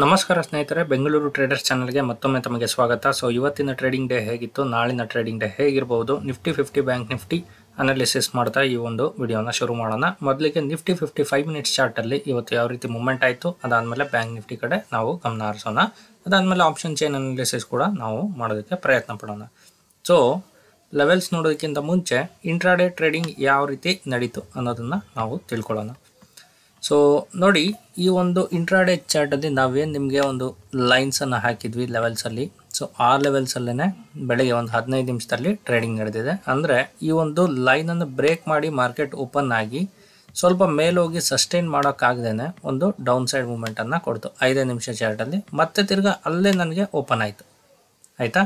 ನಮಸ್ಕಾರ ಸ್ನೇಹಿತರೆ, ಬೆಂಗಳೂರು ಟ್ರೇಡರ್ಸ್ ಚಾನಲ್ಗೆ ಮತ್ತೊಮ್ಮೆ ತಮಗೆ ಸ್ವಾಗತ. ಸೊ ಇವತ್ತಿನ ಟ್ರೇಡಿಂಗ್ ಡೇ ಹೇಗಿತ್ತು, ನಾಳಿನ trading day ಹೇಗಿರಬಹುದು Nifty fifty bank Nifty analysis ಮಾಡ್ತಾ ಈ ಒಂದು ವಿಡಿಯೋನ ಶುರು ಮಾಡೋಣ. ಮೊದಲಿಗೆ ನಿಫ್ಟಿ ಫಿಫ್ಟಿ ಫೈವ್ ಮಿನಿಟ್ಸ್ ಚಾರ್ಟಲ್ಲಿ ಇವತ್ತು ಯಾವ ರೀತಿ ಮೂವ್ಮೆಂಟ್ ಆಯಿತು, ಅದಾದಮೇಲೆ ಬ್ಯಾಂಕ್ ನಿಫ್ಟಿ ಕಡೆ ನಾವು ಗಮನ ಹರಿಸೋಣ. ಅದಾದಮೇಲೆ ಆಪ್ಷನ್ ಚೈನ್ ಅನಾಲಿಸಿಸ್ ಕೂಡ ನಾವು ಮಾಡೋದಕ್ಕೆ ಪ್ರಯತ್ನ ಪಡೋಣ. ಸೊ ಲೆವೆಲ್ಸ್ ನೋಡೋದಕ್ಕಿಂತ ಮುಂಚೆ ಇಂಟ್ರಾಡೇ ಟ್ರೇಡಿಂಗ್ ಯಾವ ರೀತಿ ನಡೀತು ಅನ್ನೋದನ್ನು ನಾವು ತಿಳ್ಕೊಳ್ಳೋಣ. ಸೊ ನೋಡಿ, ಈ ಒಂದು ಇಂಟ್ರಾಡೇ ಚಾರ್ಟಲ್ಲಿ ನಾವೇನು ನಿಮಗೆ ಒಂದು ಲೈನ್ಸನ್ನು ಹಾಕಿದ್ವಿ ಲೆವೆಲ್ಸಲ್ಲಿ ಸೊ ಆ ಲೆವೆಲ್ಸಲ್ಲೇ ಬೆಳಗ್ಗೆ ಒಂದು ಹದಿನೈದು ನಿಮಿಷದಲ್ಲಿ ಟ್ರೇಡಿಂಗ್ ನಡೆದಿದೆ. ಅಂದರೆ, ಈ ಒಂದು ಲೈನನ್ನು ಬ್ರೇಕ್ ಮಾಡಿ ಮಾರ್ಕೆಟ್ ಓಪನ್ ಆಗಿ ಸ್ವಲ್ಪ ಮೇಲೋಗಿ ಸಸ್ಟೈನ್ ಮಾಡೋಕ್ಕಾಗ್ದೇ ಒಂದು ಡೌನ್ ಸೈಡ್ ಮೂಮೆಂಟನ್ನು ಕೊಡ್ತು ಐದೇ ನಿಮಿಷ ಚಾರ್ಟಲ್ಲಿ ಮತ್ತೆ ತಿರ್ಗ ಅಲ್ಲೇ ನನಗೆ ಓಪನ್ ಆಯಿತು. ಆಯಿತಾ?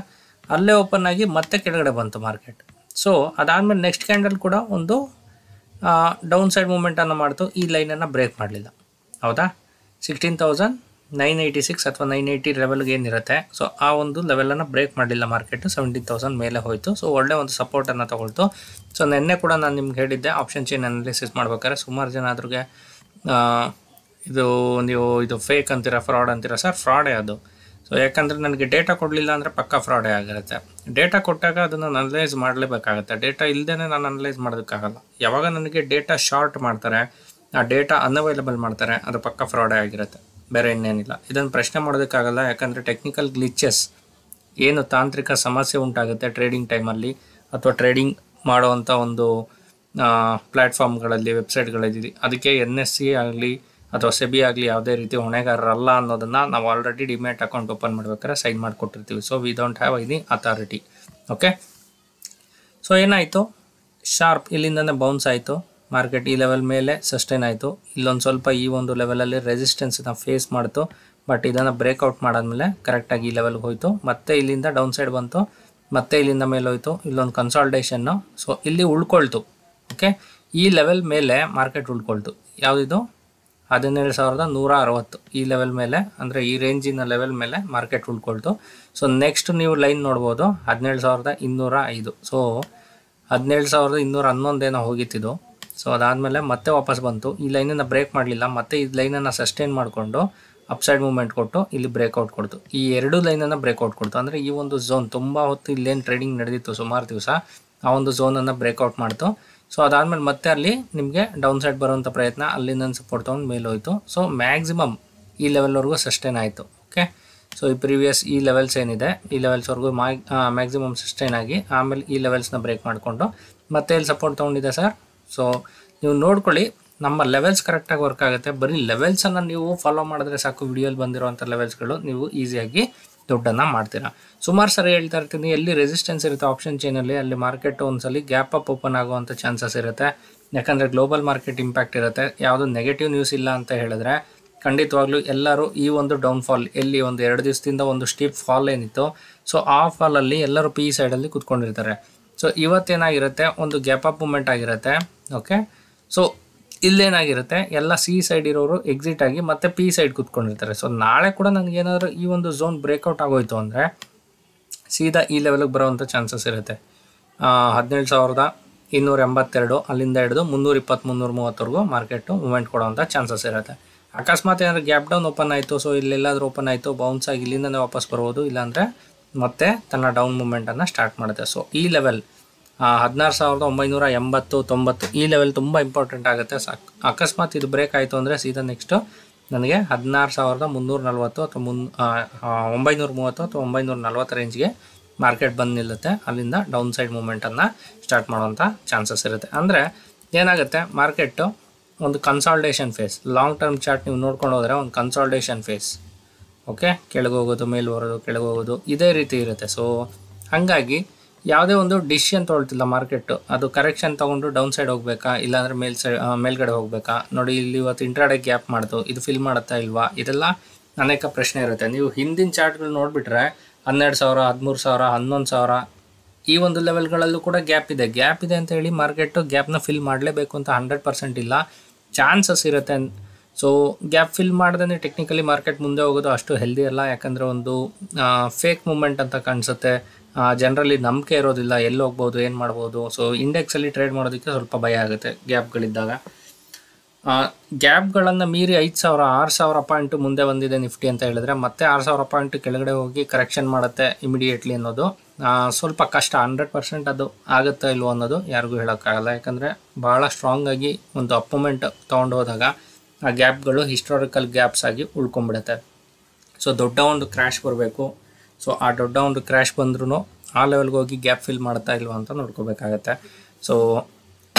ಅಲ್ಲೇ ಓಪನ್ ಆಗಿ ಮತ್ತೆ ಕೆಳಗಡೆ ಬಂತು ಮಾರ್ಕೆಟ್ ಸೊ ಅದಾದಮೇಲೆ ನೆಕ್ಸ್ಟ್ ಕ್ಯಾಂಡಲ್ ಕೂಡ ಒಂದು ಡೌನ್ ಸೈಡ್ ಮೂಮೆಂಟನ್ನು ಮಾಡ್ತು. ಈ ಲೈನನ್ನು ಬ್ರೇಕ್ ಮಾಡಲಿಲ್ಲ. ಹೌದಾ? Sixteen thousand nine eighty six ಅಥವಾ ನೈನ್ ಏಯ್ಟಿ ಲೆವೆಲ್ಗೆ ಏನಿರುತ್ತೆ? ಸೊ ಆ ಒಂದು ಲೆವೆಲನ್ನು ಬ್ರೇಕ್ ಮಾಡಲಿಲ್ಲ ಮಾರ್ಕೆಟ್ ಸೆವೆಂಟೀನ್ ತೌಸಂಡ್ ಮೇಲೆ ಹೋಯಿತು. ಸೊ ಒಳ್ಳೆ ಒಂದು ಸಪೋರ್ಟನ್ನು ತೊಗೊಳ್ತು. ಸೊ ನಿನ್ನೆ ಕೂಡ ನಾನು ನಿಮ್ಗೆ ಹೇಳಿದ್ದೆ ಆಪ್ಷನ್ ಚೇನ್ ಅನಾಲಿಸಿಸ್ ಮಾಡ್ಬೇಕಾದ್ರೆ ಸುಮಾರು ಜನ ಅದ್ರಿಗೆ ಇದು ನೀವು, ಇದು ಫೇಕ್ ಅಂತೀರಾ ಫ್ರಾಡ್ ಅಂತೀರಾ ಸರ್ ಫ್ರಾಡೇ ಅದು ಸೊ ಯಾಕಂದರೆ ನನಗೆ ಡೇಟಾ ಕೊಡಲಿಲ್ಲ ಅಂದರೆ ಪಕ್ಕಾ ಫ್ರಾಡೇ ಆಗಿರುತ್ತೆ. ಡೇಟಾ ಕೊಟ್ಟಾಗ ಅದನ್ನು ಅನಲೈಸ್ ಮಾಡಲೇಬೇಕಾಗುತ್ತೆ. ಡೇಟಾ ಇಲ್ಲದೇ ನಾನು ಅನಲೈಸ್ ಮಾಡೋದಕ್ಕಾಗಲ್ಲ. ಯಾವಾಗ ನನಗೆ ಡೇಟಾ ಶಾರ್ಟ್ ಮಾಡ್ತಾರೆ, ಆ ಡೇಟಾ ಅನ್ಅವೈಲಬಲ್ ಮಾಡ್ತಾರೆ, ಅದು ಪಕ್ಕ ಫ್ರಾಡೇ ಆಗಿರುತ್ತೆ. ಬೇರೆ ಇನ್ನೇನಿಲ್ಲ. ಇದನ್ನು ಪ್ರಶ್ನೆ ಮಾಡೋದಕ್ಕಾಗಲ್ಲ, ಯಾಕಂದರೆ ಟೆಕ್ನಿಕಲ್ ಗ್ಲಿಚಸ್ ಏನು ತಾಂತ್ರಿಕ ಸಮಸ್ಯೆ ಉಂಟಾಗುತ್ತೆ ಟ್ರೇಡಿಂಗ್ ಟೈಮಲ್ಲಿ ಅಥವಾ ಟ್ರೇಡಿಂಗ್ ಮಾಡುವಂಥ ಒಂದು ಪ್ಲ್ಯಾಟ್ಫಾರ್ಮ್ಗಳಲ್ಲಿ ವೆಬ್ಸೈಟ್ಗಳಲ್ಲಿ ಅದಕ್ಕೆ ಎನ್ ಎಸ್ ಸಿ ಆಗಲಿ ಅಥವಾ ಸೆಬಿ ಆಗಲಿ ಯಾವುದೇ ರೀತಿ ಹೊಣೆಗಾರರಲ್ಲ ಅನ್ನೋದನ್ನು ನಾವು ಆಲ್ರೆಡಿ ಡಿಮ್ಯಾಟ್ ಅಕೌಂಟ್ ಓಪನ್ ಮಾಡ್ಬೇಕಾದ್ರೆ sign ಮಾಡಿಕೊಟ್ಟಿರ್ತೀವಿ. So we don't have any authority okay so ಏನಾಯಿತು? ಶಾರ್ಪ್ ಇಲ್ಲಿಂದನೇ ಬೌನ್ಸ್ ಆಯಿತು. ಮಾರ್ಕೆಟ್ ಈ ಲೆವೆಲ್ ಮೇಲೆ ಸಸ್ಟೈನ್ ಆಯಿತು. ಇಲ್ಲೊಂದು ಸ್ವಲ್ಪ ಈ ಒಂದು ಲೆವೆಲಲ್ಲಿ ರೆಸಿಸ್ಟೆನ್ಸ್ನ ಫೇಸ್ ಮಾಡ್ತು. ಬಟ್ ಇದನ್ನು ಬ್ರೇಕ್ಔಟ್ ಮಾಡಾದ್ಮೇಲೆ ಕರೆಕ್ಟಾಗಿ ಈ ಲೆವೆಲ್ಗೆ ಹೋಯಿತು. ಮತ್ತೆ ಇಲ್ಲಿಂದ ಡೌನ್ ಸೈಡ್ ಬಂತು. ಮತ್ತೆ ಇಲ್ಲಿಂದ ಮೇಲೆ ಹೋಯಿತು. ಇಲ್ಲೊಂದು ಕನ್ಸಾಲ್ಟೇಷನ್ನು ಸೊ ಇಲ್ಲಿ ಉಳ್ಕೊಳ್ತು. ಓಕೆ ಈ ಲೆವೆಲ್ ಮೇಲೆ ಮಾರ್ಕೆಟ್ ಉಳ್ಕೊಳ್ತು. ಯಾವುದಿದು? ಹದಿನೇಳು ಸಾವಿರದ ನೂರ ಅರವತ್ತು. ಈ ಲೆವೆಲ್ ಮೇಲೆ, ಅಂದರೆ ಈ ರೇಂಜಿನ ಲೆವೆಲ್ ಮೇಲೆ ಮಾರ್ಕೆಟ್ ಉಳ್ಕೊಳ್ತು. ಸೊ ನೆಕ್ಸ್ಟ್ ನೀವು ಲೈನ್ ನೋಡ್ಬೋದು, ಹದಿನೇಳು ಸಾವಿರದ ಇನ್ನೂರ ಐದು. ಸೊ ಹದಿನೇಳು ಸಾವಿರದ ಇನ್ನೂರ ಹನ್ನೊಂದೇನೋ ಹೋಗಿತ್ತಿದ್ದು ಸೊ ಅದಾದಮೇಲೆ ಮತ್ತೆ ವಾಪಸ್ ಬಂತು. ಈ ಲೈನನ್ನು ಬ್ರೇಕ್ ಮಾಡಲಿಲ್ಲ. ಮತ್ತೆ ಈ ಲೈನನ್ನು ಸಸ್ಟೈನ್ ಮಾಡಿಕೊಂಡು ಅಪ್ಸೈಡ್ ಮೂವ್ಮೆಂಟ್ ಕೊಟ್ಟು ಇಲ್ಲಿ ಬ್ರೇಕ್ಔಟ್ ಕೊಡ್ತು. ಈ ಎರಡು ಲೈನನ್ನು ಬ್ರೇಕ್ಔಟ್ ಕೊಡ್ತು. ಅಂದರೆ ಈ ಒಂದು ಝೋನ್ ತುಂಬ ಹೊತ್ತು ಇಲ್ಲೇನು ಟ್ರೇಡಿಂಗ್ ನಡೆದಿತ್ತು ಸುಮಾರು ದಿವಸ, ಆ ಒಂದು ಝೋನನ್ನು ಬ್ರೇಕ್ಔಟ್ ಮಾಡ್ತು. ಸೊ ಅದಾದಮೇಲೆ ಮತ್ತೆ ಅಲ್ಲಿ ನಿಮಗೆ ಡೌನ್ ಸೈಡ್ ಬರುವಂಥ ಪ್ರಯತ್ನ ಅಲ್ಲಿಂದ ಸಪೋರ್ಟ್ ತೊಗೊಂಡು ಮೇಲೆ ಹೋಯಿತು ಸೊ ಮ್ಯಾಕ್ಸಿಮಮ್ ಈ ಲೆವೆಲ್ವರೆಗೂ ಸಸ್ಟೈನ್ ಆಯಿತು. ಓಕೆ ಸೊ ಈ ಪ್ರೀವಿಯಸ್ ಈ ಲೆವೆಲ್ಸ್ ಏನಿದೆ, ಈ ಲೆವೆಲ್ಸ್ವರೆಗೂ ಮ್ಯಾಕ್ಸಿಮಮ್ ಸಸ್ಟೈನ್ ಆಗಿ ಆಮೇಲೆ ಈ ಲೆವೆಲ್ಸ್ನ ಬ್ರೇಕ್ ಮಾಡಿಕೊಂಡು ಮತ್ತೆ ಇಲ್ಲಿ ಸಪೋರ್ಟ್ ತೊಗೊಂಡಿದೆ ಸರ್ ಸೊ ನೀವು ನೋಡ್ಕೊಳ್ಳಿ, ನಮ್ಮ ಲೆವೆಲ್ಸ್ ಕರೆಕ್ಟಾಗಿ ವರ್ಕ್ ಆಗುತ್ತೆ. ಬರೀ ಲೆವೆಲ್ಸನ್ನು ನೀವು ಫಾಲೋ ಮಾಡಿದ್ರೆ ಸಾಕು ವಿಡಿಯೋಲಿ ಬಂದಿರುವಂಥ ಲೆವೆಲ್ಸ್ಗಳು ನೀವು ಈಸಿಯಾಗಿ ದುಡ್ಡನ್ನು ಮಾಡ್ತೀರಾ? ಸುಮಾರು ಸರಿ ಹೇಳ್ತಾ ಇರ್ತೀನಿ, ಎಲ್ಲಿ ರೆಸಿಸ್ಟೆನ್ಸ್ ಇರುತ್ತೆ ಆಪ್ಷನ್ ಚೈನಲ್ಲಿ ಅಲ್ಲಿ ಮಾರ್ಕೆಟ್ ಒಂದ್ಸಲಿ ಗ್ಯಾಪ್ ಅಪ್ ಓಪನ್ ಆಗುವಂಥ ಚಾನ್ಸಸ್ ಇರುತ್ತೆ. ಯಾಕಂದರೆ ಗ್ಲೋಬಲ್ ಮಾರ್ಕೆಟ್ ಇಂಪ್ಯಾಕ್ಟ್ ಇರುತ್ತೆ. ಯಾವುದೋ ನೆಗೆಟಿವ್ ನ್ಯೂಸ್ ಇಲ್ಲ ಅಂತ ಹೇಳಿದ್ರೆ, ಖಂಡಿತವಾಗ್ಲೂ ಎಲ್ಲರೂ ಈ ಒಂದು ಡೌನ್ಫಾಲ್ ಎಲ್ಲಿ ಒಂದು ಎರಡು ದಿವಸದಿಂದ ಒಂದು ಸ್ಟೀಪ್ ಫಾಲ್ ಏನಿತ್ತು ಸೊ ಆ ಫಾಲಲ್ಲಿ ಎಲ್ಲರೂ ಪಿ ಸೈಡಲ್ಲಿ ಕುತ್ಕೊಂಡಿರ್ತಾರೆ. ಸೊ ಇವತ್ತೇನಾಗಿರುತ್ತೆ? ಒಂದು ಗ್ಯಾಪ್ ಅಪ್ ಮೂಮೆಂಟ್ ಆಗಿರುತ್ತೆ ಓಕೆ ಸೊ ಇಲ್ಲೇನಾಗಿರುತ್ತೆ, ಎಲ್ಲ ಸಿ ಸೈಡ್ ಇರೋರು ಎಕ್ಸಿಟ್ ಆಗಿ ಮತ್ತೆ ಪಿ ಸೈಡ್ ಕುತ್ಕೊಂಡಿರ್ತಾರೆ. ಸೊ ನಾಳೆ ಕೂಡ ನನಗೆ ಏನಾದರೂ ಈ ಒಂದು ಝೋನ್ ಬ್ರೇಕ್ಔಟ್ ಆಗೋಯ್ತು ಅಂದರೆ ಸೀದಾ ಈ ಲೆವೆಲ್ಗೆ ಬರೋವಂಥ ಚಾನ್ಸಸ್ ಇರುತ್ತೆ. ಹದಿನೇಳು ಸಾವಿರದ ಇನ್ನೂರ ಎಂಬತ್ತೆರಡು, ಅಲ್ಲಿಂದ ಹಿಡಿದು ಮುನ್ನೂರ ಇಪ್ಪತ್ತು, ಮುನ್ನೂರ ಮೂವತ್ತರೆಗೂ ಮಾರ್ಕೆಟು ಮೂಮೆಂಟ್ ಕೊಡೋವಂಥ ಚಾನ್ಸಸ್ ಇರುತ್ತೆ. ಅಕಸ್ಮಾತ್ ಏನಾದ್ರು ಗ್ಯಾಪ್ ಡೌನ್ ಓಪನ್ ಆಯಿತು ಸೊ ಇಲ್ಲೆಲ್ಲಾದರೂ ಓಪನ್ ಆಯಿತು ಬೌನ್ಸ್ ಆಗಿ ಇಲ್ಲಿಂದನೇ ವಾಪಸ್ ಬರ್ಬೋದು ಇಲ್ಲಾಂದರೆ ಮತ್ತೆ ತನ್ನ ಡೌನ್ ಮೂಮೆಂಟನ್ನು ಸ್ಟಾರ್ಟ್ ಮಾಡುತ್ತೆ. ಸೊ ಈ ಲೆವೆಲ್ ಹದಿನಾರು ಸಾವಿರದ ಒಂಬೈನೂರ ಎಂಬತ್ತು, ತೊಂಬತ್ತು, ಈ ಲೆವೆಲ್ ತುಂಬ ಇಂಪಾರ್ಟೆಂಟ್ ಆಗುತ್ತೆ. ಸಾಕು ಅಕಸ್ಮಾತ್ ಇದು ಬ್ರೇಕ್ ಆಯಿತು ಅಂದರೆ ಸೀದಾ ನೆಕ್ಸ್ಟು ನನಗೆ ಹದಿನಾರು ಸಾವಿರದ ಮುನ್ನೂರ ನಲ್ವತ್ತು ಅಥವಾ ಮುನ್ ಒಂಬೈನೂರ ಮೂವತ್ತು ಅಥವಾ ಒಂಬೈನೂರ ನಲ್ವತ್ತು ರೇಂಜ್ಗೆ ಮಾರ್ಕೆಟ್ ಬಂದು ನಿಲ್ಲುತ್ತೆ. ಅಲ್ಲಿಂದ ಡೌನ್ ಸೈಡ್ ಮೂಮೆಂಟನ್ನು ಸ್ಟಾರ್ಟ್ ಮಾಡುವಂಥ ಚಾನ್ಸಸ್ ಇರುತ್ತೆ. ಅಂದರೆ ಏನಾಗುತ್ತೆ? ಮಾರ್ಕೆಟು ಒಂದು consolidation phase long term chart ನೀವು ನೋಡ್ಕೊಂಡು ಹೋದರೆ ಒಂದು ಕನ್ಸಾಲ್ಟೇಷನ್ ಫೇಸ್ ಓಕೆ ಕೆಳಗೆ ಹೋಗೋದು, ಮೇಲೆ ಬರೋದು, ಕೆಳಗೆ ಹೋಗೋದು, ಇದೇ ರೀತಿ ಇರುತ್ತೆ. ಸೊ ಹಾಗಾಗಿ ಯಾವುದೇ ಒಂದು ಡಿಸಿಷನ್ ತೊಗೊಳ್ತಿಲ್ಲ ಮಾರ್ಕೆಟ್ ಅದು ಕರೆಕ್ಷನ್ ತಗೊಂಡು ಡೌನ್ ಸೈಡ್ ಹೋಗ್ಬೇಕಾ? ಇಲ್ಲಾಂದರೆ ಮೇಲ್ ಸೈಡ್ ಮೇಲ್ಗಡೆ ಹೋಗ್ಬೇಕಾ? ನೋಡಿ, ಇಲ್ಲಿ ಇವತ್ತು ಇಂಟ್ರಾಡೇ ಗ್ಯಾಪ್ ಮಾಡ್ತು ಇದು ಫಿಲ್ ಮಾಡುತ್ತಾ ಇಲ್ವಾ? ಇದೆಲ್ಲ ಅನೇಕ ಪ್ರಶ್ನೆ ಇರುತ್ತೆ. ನೀವು ಹಿಂದಿನ ಚಾರ್ಟ್ಗಳು ನೋಡಿಬಿಟ್ರೆ ಹನ್ನೆರಡು ಸಾವಿರ, ಹದಿಮೂರು ಸಾವಿರ, ಹನ್ನೊಂದು ಸಾವಿರ, ಈ ಒಂದು ಲೆವೆಲ್ಗಳಲ್ಲೂ ಕೂಡ ಗ್ಯಾಪ್ ಇದೆ. ಗ್ಯಾಪ್ ಇದೆ ಅಂತ ಹೇಳಿ ಮಾರ್ಕೆಟು ಗ್ಯಾಪ್ನ ಫಿಲ್ ಮಾಡಲೇಬೇಕು ಅಂತ ಹಂಡ್ರೆಡ್ ಪರ್ಸೆಂಟ್ ಇಲ್ಲ. ಚಾನ್ಸಸ್ ಇರುತ್ತೆ. ಸೊ ಗ್ಯಾಪ್ ಫಿಲ್ ಮಾಡ್ದೇ ಟೆಕ್ನಿಕಲಿ ಮಾರ್ಕೆಟ್ ಮುಂದೆ ಹೋಗೋದು ಅಷ್ಟು ಹೆಲ್ದಿ ಅಲ್ಲ. ಯಾಕಂದರೆ ಒಂದು ಫೇಕ್ ಮೂಮೆಂಟ್ ಅಂತ ಕಾಣಿಸುತ್ತೆ. ಜನರಲ್ಲಿ ನಂಬಿಕೆ ಇರೋದಿಲ್ಲ, ಎಲ್ಲಿ ಹೋಗ್ಬೋದು, ಏನು ಮಾಡ್ಬೋದು. ಸೊ ಇಂಡೆಕ್ಸಲ್ಲಿ ಟ್ರೇಡ್ ಮಾಡೋದಕ್ಕೆ ಸ್ವಲ್ಪ ಭಯ ಆಗುತ್ತೆ ಗ್ಯಾಪ್ಗಳಿದ್ದಾಗ. ಗ್ಯಾಪ್ಗಳನ್ನು ಮೀರಿ ಐದು ಸಾವಿರ, ಆರು ಸಾವಿರ ಪಾಯಿಂಟ್ ಮುಂದೆ ಬಂದಿದೆ ನಿಫ್ಟಿ ಅಂತ ಹೇಳಿದ್ರೆ, ಮತ್ತೆ ಆರು ಸಾವಿರ ಪಾಯಿಂಟ್ ಕೆಳಗಡೆ ಹೋಗಿ ಕರೆಕ್ಷನ್ ಮಾಡುತ್ತೆ ಇಮಿಡಿಯೇಟ್ಲಿ ಅನ್ನೋದು. ಸ್ವಲ್ಪ ಕಷ್ಟ ಹಂಡ್ರೆಡ್ ಪರ್ಸೆಂಟ್ ಅದು ಆಗುತ್ತಾ ಇಲ್ವೋ ಅನ್ನೋದು ಯಾರಿಗೂ ಹೇಳೋಕ್ಕಾಗಲ್ಲ. ಯಾಕಂದರೆ ಭಾಳ ಸ್ಟ್ರಾಂಗ್ ಆಗಿ ಒಂದು ಅಪ್ಪೊಮೆಂಟ್ ತೊಗೊಂಡು ಹೋದಾಗ ಆ ಗ್ಯಾಪ್ಗಳು ಹಿಸ್ಟೋರಿಕಲ್ ಗ್ಯಾಪ್ಸ್ ಆಗಿ ಉಳ್ಕೊಂಡ್ಬಿಡುತ್ತೆ. ಸೊ ದೊಡ್ಡ ಒಂದು ಕ್ರ್ಯಾಶ್ ಬರಬೇಕು. ಸೊ ಆ ದೊಡ್ಡ ಒಂದು ಕ್ರ್ಯಾಶ್ ಬಂದ್ರೂ ಆ ಲೆವೆಲ್ಗೆ ಹೋಗಿ ಗ್ಯಾಪ್ ಫಿಲ್ ಮಾಡ್ತಾ ಇಲ್ವಾ ಅಂತ ನೋಡ್ಕೋಬೇಕಾಗತ್ತೆ. ಸೊ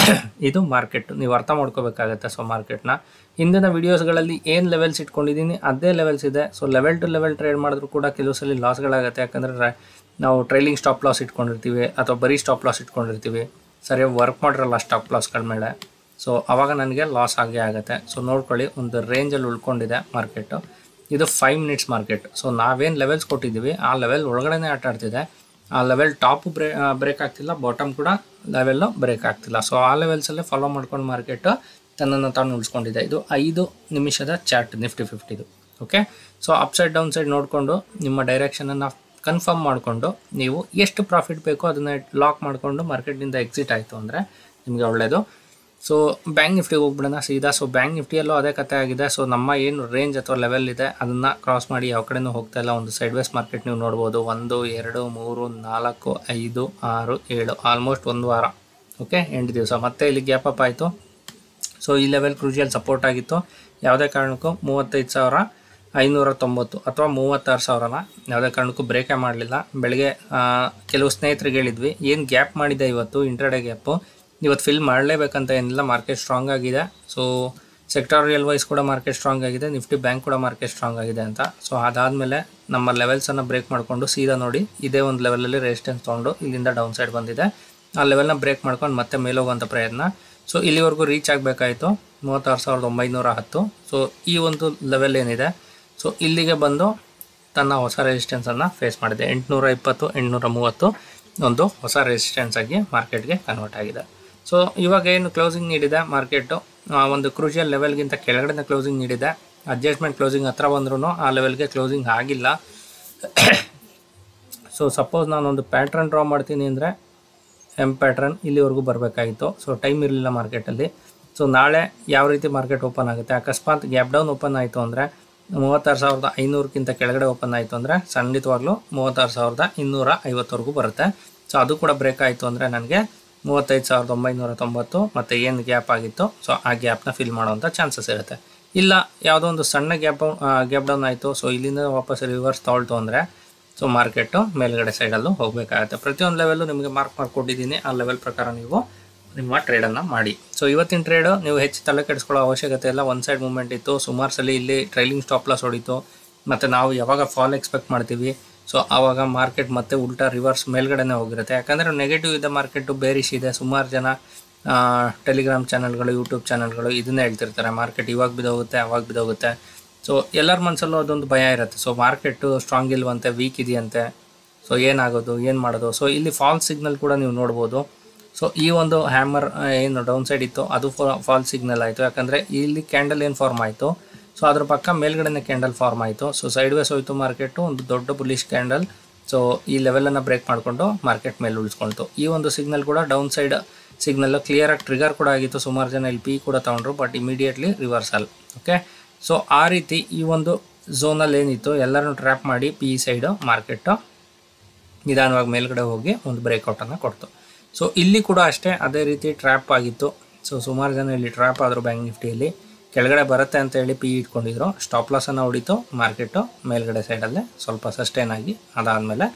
ಇದು ಮಾರ್ಕೆಟ್ ನೀವು ಅರ್ಥ ಮಾಡ್ಕೋಬೇಕಾಗತ್ತೆ ಸೊ ಮಾರ್ಕೆಟ್ನ ಹಿಂದಿನ ವೀಡಿಯೋಸ್ಗಳಲ್ಲಿ ಏನು ಲೆವೆಲ್ಸ್ ಇಟ್ಕೊಂಡಿದ್ದೀನಿ, ಅದೇ ಲೆವೆಲ್ಸ್ ಇದೆ. So level to level trade ಮಾಡಿದ್ರು ಕೂಡ ಕೆಲವು ಸಲ ಲಾಸ್ಗಳಾಗುತ್ತೆ ಯಾಕಂದರೆ ನಾವು ಟ್ರೈಲಿಂಗ್ ಸ್ಟಾಪ್ ಲಾಸ್ ಇಟ್ಕೊಂಡಿರ್ತೀವಿ ಅಥವಾ ಬರೀ ಸ್ಟಾಪ್ ಲಾಸ್ ಇಟ್ಕೊಂಡಿರ್ತೀವಿ. ಸರಿಯಾಗಿ ವರ್ಕ್ ಮಾಡಿರಲ್ಲ ಸ್ಟಾಪ್ ಲಾಸ್ಗಳ ಮೇಲೆ. ಸೊ ಆವಾಗ ನನಗೆ ಲಾಸ್ ಆಗೇ ಆಗುತ್ತೆ. ಸೊ ನೋಡ್ಕೊಳ್ಳಿ, ಒಂದು ರೇಂಜಲ್ಲಿ ಉಳ್ಕೊಂಡಿದೆ ಮಾರ್ಕೆಟು ಇದು ಫೈವ್ ಮಿನಿಟ್ಸ್ ಮಾರ್ಕೆಟ್ ಸೊ ನಾವೇನು ಲೆವೆಲ್ಸ್ ಕೊಟ್ಟಿದ್ದೀವಿ, ಆ ಲೆವೆಲ್ ಒಳಗಡೆನೇ ಆಟ ಆಡ್ತಿದೆ. ಆ ಲೆವೆಲ್ ಟಾಪ್ ಬ್ರೇ ಬ್ರೇಕ್ ಆಗ್ತಿಲ್ಲ ಬಾಟಮ್ ಕೂಡ ಲೆವೆಲ್ಲು ಬ್ರೇಕ್ ಆಗ್ತಿಲ್ಲ. ಸೊ ಆ ಲೆವೆಲ್ಸಲ್ಲೇ ಫಾಲೋ ಮಾಡ್ಕೊಂಡು ಮಾರ್ಕೆಟು ತನ್ನನ್ನು ತಾನು ಉಳಿಸ್ಕೊಂಡಿದೆ. ಇದು ಐದು ನಿಮಿಷದ chart Nifty ಫಿಫ್ಟಿದು okay so up side down side ನೋಡಿಕೊಂಡು ನಿಮ್ಮ ಡೈರೆಕ್ಷನನ್ನು ಕನ್ಫರ್ಮ್ ಮಾಡಿಕೊಂಡು ನೀವು ಎಷ್ಟು ಪ್ರಾಫಿಟ್ ಬೇಕೋ ಅದನ್ನು ಲಾಕ್ ಮಾಡಿಕೊಂಡು ಮಾರ್ಕೆಟ್ನಿಂದ ಎಕ್ಸಿಟ್ ಆಯಿತು ಅಂದರೆ ನಿಮಗೆ ಒಳ್ಳೆಯದು ಸೊ ಬ್ಯಾಂಕ್ ನಿಫ್ಟಿಗೆ ಹೋಗ್ಬಿಡೋಣ. ಸೀದಾ ಸೊ ಬ್ಯಾಂಕ್ ನಿಫ್ಟಿಯಲ್ಲೂ ಅದೇ ಕತೆ ಆಗಿದೆ. ಸೊ ನಮ್ಮ ಏನು ರೇಂಜ್ ಅಥವಾ ಲೆವೆಲ್ ಇದೆ, ಅದನ್ನು ಕ್ರಾಸ್ ಮಾಡಿ ಯಾವ ಕಡೆನೂ ಹೋಗ್ತಾ ಇಲ್ಲ. ಒಂದು ಸೈಡ್ ವೇಸ್ ಮಾರ್ಕೆಟ್ ನೀವು ನೋಡ್ಬೋದು. ಒಂದು, ಎರಡು, ಮೂರು, ನಾಲ್ಕು, ಐದು, ಆರು, ಏಳು ಆಲ್ಮೋಸ್ಟ್ ಒಂದು ವಾರ. ಓಕೆ ಎಂಟು ದಿವಸ. ಮತ್ತೆ ಇಲ್ಲಿ ಗ್ಯಾಪ್ ಅಪ್ ಆಯಿತು. ಸೊ ಈ ಲೆವೆಲ್ ಕ್ರೂಷಿಯಲ್ ಸಪೋರ್ಟ್ ಆಗಿತ್ತು. ಯಾವುದೇ ಕಾರಣಕ್ಕೂ ಮೂವತ್ತೈದು ಸಾವಿರ ಐನೂರ ತೊಂಬತ್ತು ಅಥವಾ ಮೂವತ್ತಾರು ಸಾವಿರನ ಯಾವುದೇ ಕಾರಣಕ್ಕೂ ಬ್ರೇಕೇ ಮಾಡಲಿಲ್ಲ. ಬೆಳಗ್ಗೆ ಕೆಲವು ಸ್ನೇಹಿತರಿಗೆ ಹೇಳಿದ್ವಿ. ಏನು ಗ್ಯಾಪ್ ಮಾಡಿದೆ ಇವತ್ತು? ಇಂಟ್ರಾಡೇ ಗ್ಯಾಪು ಇವತ್ತು ಫಿಲ್ ಮಾಡಲೇಬೇಕಂತ ಏನಿಲ್ಲ ಮಾರ್ಕೆಟ್ ಸ್ಟ್ರಾಂಗ್ ಆಗಿದೆ. ಸೊ ಸೆಕ್ಟಾರಿಯಲ್ ವೈಸ್ ಕೂಡ ಮಾರ್ಕೆಟ್ ಸ್ಟ್ರಾಂಗ್ ಆಗಿದೆ ನಿಫ್ಟಿ ಬ್ಯಾಂಕ್ ಕೂಡ ಮಾರ್ಕೆಟ್ ಸ್ಟ್ರಾಂಗ್ ಆಗಿದೆ ಅಂತ. ಸೊ ಅದಾದಮೇಲೆ ನಮ್ಮ ಲೆವೆಲ್ಸನ್ನು ಬ್ರೇಕ್ ಮಾಡಿಕೊಂಡು ಸೀದಾ ನೋಡಿ, ಇದೇ ಒಂದು ಲೆವೆಲಲ್ಲಿ ರೆಸಿಸ್ಟೆನ್ಸ್ ತೊಗೊಂಡು ಇಲ್ಲಿಂದ ಡೌನ್ ಸೈಡ್ ಬಂದಿದೆ. ಆ ಲೆವೆಲ್ನ ಬ್ರೇಕ್ ಮಾಡ್ಕೊಂಡು ಮತ್ತೆ ಮೇಲೋಗುವಂಥ ಪ್ರಯತ್ನ. ಸೊ ಇಲ್ಲಿವರೆಗೂ ರೀಚ್ ಆಗಬೇಕಾಯಿತು, ಮೂವತ್ತಾರು ಸಾವಿರದ ಒಂಬೈನೂರ ಹತ್ತು. ಸೊ ಈ ಒಂದು ಲೆವೆಲ್ ಏನಿದೆ ಸೊ ಇಲ್ಲಿಗೆ ಬಂದು ತನ್ನ ಹೊಸ ರೆಸಿಸ್ಟೆನ್ಸನ್ನು ಫೇಸ್ ಮಾಡಿದೆ. ಎಂಟುನೂರ ಇಪ್ಪತ್ತು, ಎಂಟುನೂರ ಮೂವತ್ತು, ಒಂದು ಹೊಸ ರೆಸಿಸ್ಟೆನ್ಸ್ ಆಗಿ ಮಾರ್ಕೆಟ್ಗೆ ಕನ್ವರ್ಟ್ ಆಗಿದೆ. ಸೊ ಇವಾಗ ಏನು ಕ್ಲೋಸಿಂಗ್ ನೀಡಿದೆ ಮಾರ್ಕೆಟು ಒಂದು ಕ್ರೂಷಿಯಲ್ ಲೆವೆಲ್ಗಿಂತ ಕೆಳಗಡೆ ಕ್ಲೋಸಿಂಗ್ ನೀಡಿದೆ. ಅಡ್ಜಸ್ಟ್ಮೆಂಟ್ ಕ್ಲೋಸಿಂಗ್ ಹತ್ರ ಬಂದ್ರೂ ಆ ಲೆವೆಲ್ಗೆ ಕ್ಲೋಸಿಂಗ್ ಆಗಿಲ್ಲ. ಸೊ ಸಪೋಸ್ ನಾನೊಂದು ಪ್ಯಾಟ್ರನ್ ಡ್ರಾ ಮಾಡ್ತೀನಿ ಅಂದರೆ ಎಂ ಪ್ಯಾಟ್ರನ್ ಇಲ್ಲಿವರೆಗೂ ಬರಬೇಕಾಗಿತ್ತು. ಸೊ ಟೈಮ್ ಇರಲಿಲ್ಲ ಮಾರ್ಕೆಟಲ್ಲಿ ಸೊ ನಾಳೆ ಯಾವ ರೀತಿ ಮಾರ್ಕೆಟ್ ಓಪನ್ ಆಗುತ್ತೆ? ಅಕಸ್ಮಾತ್ ಗ್ಯಾಪ್ ಡೌನ್ ಓಪನ್ ಆಯಿತು ಅಂದರೆ ಮೂವತ್ತಾರು ಸಾವಿರದ ಐನೂರಕ್ಕಿಂತ ಕೆಳಗಡೆ ಓಪನ್ ಆಯಿತು ಅಂದರೆ ಖಂಡಿತವಾಗ್ಲೂ ಮೂವತ್ತಾರು ಸಾವಿರದ ಇನ್ನೂರ ಐವತ್ತವರೆಗೂ ಬರುತ್ತೆ. ಸೊ ಅದು ಕೂಡ ಬ್ರೇಕ್ ಆಯಿತು ಅಂದರೆ ನನಗೆ ಮೂವತ್ತೈದು ಸಾವಿರದ ಒಂಬೈನೂರ ತೊಂಬತ್ತು ಮತ್ತು ಏನು ಗ್ಯಾಪ್ ಆಗಿತ್ತು ಸೊ ಆ ಗ್ಯಾಪ್ನ ಫಿಲ್ ಮಾಡುವಂಥ ಚಾನ್ಸಸ್ ಇರುತ್ತೆ. ಇಲ್ಲ, ಯಾವುದೋ ಒಂದು ಸಣ್ಣ ಗ್ಯಾಪ್ ಗ್ಯಾಪ್ ಡೌನ್ ಆಯಿತು ಸೊ ಇಲ್ಲಿಂದ ವಾಪಸ್ ರಿವರ್ಸ್ ತೊಗೊಳ್ತು ಅಂದರೆ ಸೊ ಮಾರ್ಕೆಟು ಮೇಲ್ಗಡೆ ಸೈಡಲ್ಲೂ ಹೋಗಬೇಕಾಗುತ್ತೆ. ಪ್ರತಿಯೊಂದು ಲೆವೆಲ್ಲು ನಿಮಗೆ ಮಾರ್ಕ್ ಮಾಡಿಕೊಟ್ಟಿದ್ದೀನಿ, ಆ ಲೆವೆಲ್ ಪ್ರಕಾರ ನೀವು ನಿಮ್ಮ ಟ್ರೇಡನ್ನು ಮಾಡಿ. ಸೊ ಇವತ್ತಿನ ಟ್ರೇಡು ನೀವು ಹೆಚ್ಚು ತಲೆ ಕೆಡಿಸ್ಕೊಳ್ಳೋ ಅವಶ್ಯಕತೆ ಇಲ್ಲ. ಒನ್ ಸೈಡ್ ಮೂವ್ಮೆಂಟ್ ಇತ್ತು, ಸುಮಾರು ಸಲ ಇಲ್ಲಿ ಟ್ರೈಲಿಂಗ್ ಸ್ಟಾಪ್ ಲಾಸ್ ಹೊಡಿತು, ಮತ್ತು ನಾವು ಯಾವಾಗ ಫಾಲ್ ಎಕ್ಸ್ಪೆಕ್ಟ್ ಮಾಡ್ತೀವಿ ಸೊ ಆವಾಗ ಮಾರ್ಕೆಟ್ ಮತ್ತೆ ಉಲ್ಟಾ ರಿವರ್ಸ್ ಮೇಲ್ಗಡೆನೇ ಹೋಗಿರುತ್ತೆ. ಯಾಕಂದರೆ ನೆಗೆಟಿವ್ ಇದೆ ಮಾರ್ಕೆಟು ಬೇರಿಶ್ ಇದೆ. ಸುಮಾರು ಜನ ಟೆಲಿಗ್ರಾಮ್ ಚಾನಲ್ಗಳು ಯೂಟ್ಯೂಬ್ ಚಾನಲ್ಗಳು ಇದನ್ನೇ ಹೇಳ್ತಿರ್ತಾರೆ. ಮಾರ್ಕೆಟ್ ಇವಾಗ ಬಿದ್ದೋಗುತ್ತೆ ಅವಾಗ ಬಿದ್ದೋಗುತ್ತೆ ಸೊ ಎಲ್ಲರ ಮನಸ್ಸಲ್ಲೂ ಅದೊಂದು ಭಯ ಇರುತ್ತೆ. ಸೊ ಮಾರ್ಕೆಟು ಸ್ಟ್ರಾಂಗ್ ಇಲ್ವಂತೆ ವೀಕ್ ಇದೆಯಂತೆ. ಸೊ ಏನಾಗೋದು, ಏನು ಮಾಡೋದು? ಸೊ ಇಲ್ಲಿ ಫಾಲ್ಸ್ ಸಿಗ್ನಲ್ ಕೂಡ ನೀವು ನೋಡ್ಬೋದು. ಸೊ ಈ ಒಂದು ಹ್ಯಾಮರ್ ಏನು ಡೌನ್ ಸೈಡ್ ಇತ್ತು, ಅದು ಫಾಲ್ ಸಿಗ್ನಲ್ ಆಯಿತು. ಯಾಕಂದರೆ ಇಲ್ಲಿ ಕ್ಯಾಂಡಲ್ ಏನು ಫಾರ್ಮ್ ಆಯಿತು? ಸೊ ಅದ್ರ ಪಕ್ಕ ಮೇಲ್ಗಡೆನೇ ಕ್ಯಾಂಡಲ್ ಫಾರ್ಮ್ ಆಯಿತು. ಸೊ ಸೈಡ್ ವೇಸ್ ಹೋಯ್ತು ಮಾರ್ಕೆಟು ಒಂದು ದೊಡ್ಡ ಬುಲಿಶ್ ಕ್ಯಾಂಡಲ್ ಸೊ ಈ ಲೆವೆಲನ್ನು ಬ್ರೇಕ್ ಮಾಡಿಕೊಂಡು ಮಾರ್ಕೆಟ್ ಮೇಲೆ ಉಳಿಸ್ಕೊಳ್ತು. ಈ ಒಂದು ಸಿಗ್ನಲ್ ಕೂಡ ಡೌನ್ ಸೈಡ್ ಸಿಗ್ನಲ್ ಕ್ಲಿಯರಾಗಿ ಟ್ರಿಗರ್ ಕೂಡ ಆಗಿತ್ತು. ಸುಮಾರು ಜನ ಇಲ್ಲಿ ಪಿ ಕೂಡ ತೊಗೊಂಡ್ರು but immediately reversal okay so ಆ ರೀತಿ ಈ ಒಂದು ಝೋನಲ್ಲಿ ಏನಿತ್ತು, ಎಲ್ಲರನ್ನು ಟ್ರ್ಯಾಪ್ ಮಾಡಿ ಪಿ ಸೈಡು ಮಾರ್ಕೆಟು ನಿಧಾನವಾಗಿ ಮೇಲ್ಗಡೆ ಹೋಗಿ ಒಂದು ಬ್ರೇಕೌಟನ್ನು ಕೊಡ್ತು. ಸೊ ಇಲ್ಲಿ ಕೂಡ ಅಷ್ಟೇ ಅದೇ ರೀತಿ ಟ್ರ್ಯಾಪ್ ಆಗಿತ್ತು. ಸೊ ಸುಮಾರು ಜನ ಇಲ್ಲಿ ಟ್ರ್ಯಾಪ್ ಆದರು ಬ್ಯಾಂಕ್ ನಿಫ್ಟಿಯಲ್ಲಿ. ಕೆಳಗಡೆ ಬರುತ್ತೆ ಅಂತ ಹೇಳಿ ಪಿ ಇಟ್ಕೊಂಡಿದ್ರು. ಸ್ಟಾಪ್ ಲಾಸನ್ನು ಹೊಡಿತು ಮಾರ್ಕೆಟು ಮೇಲ್ಗಡೆ ಸೈಡಲ್ಲೇ ಸ್ವಲ್ಪ ಸಸ್ಟೈನ್ ಆಗಿ ಅದಾದಮೇಲೆ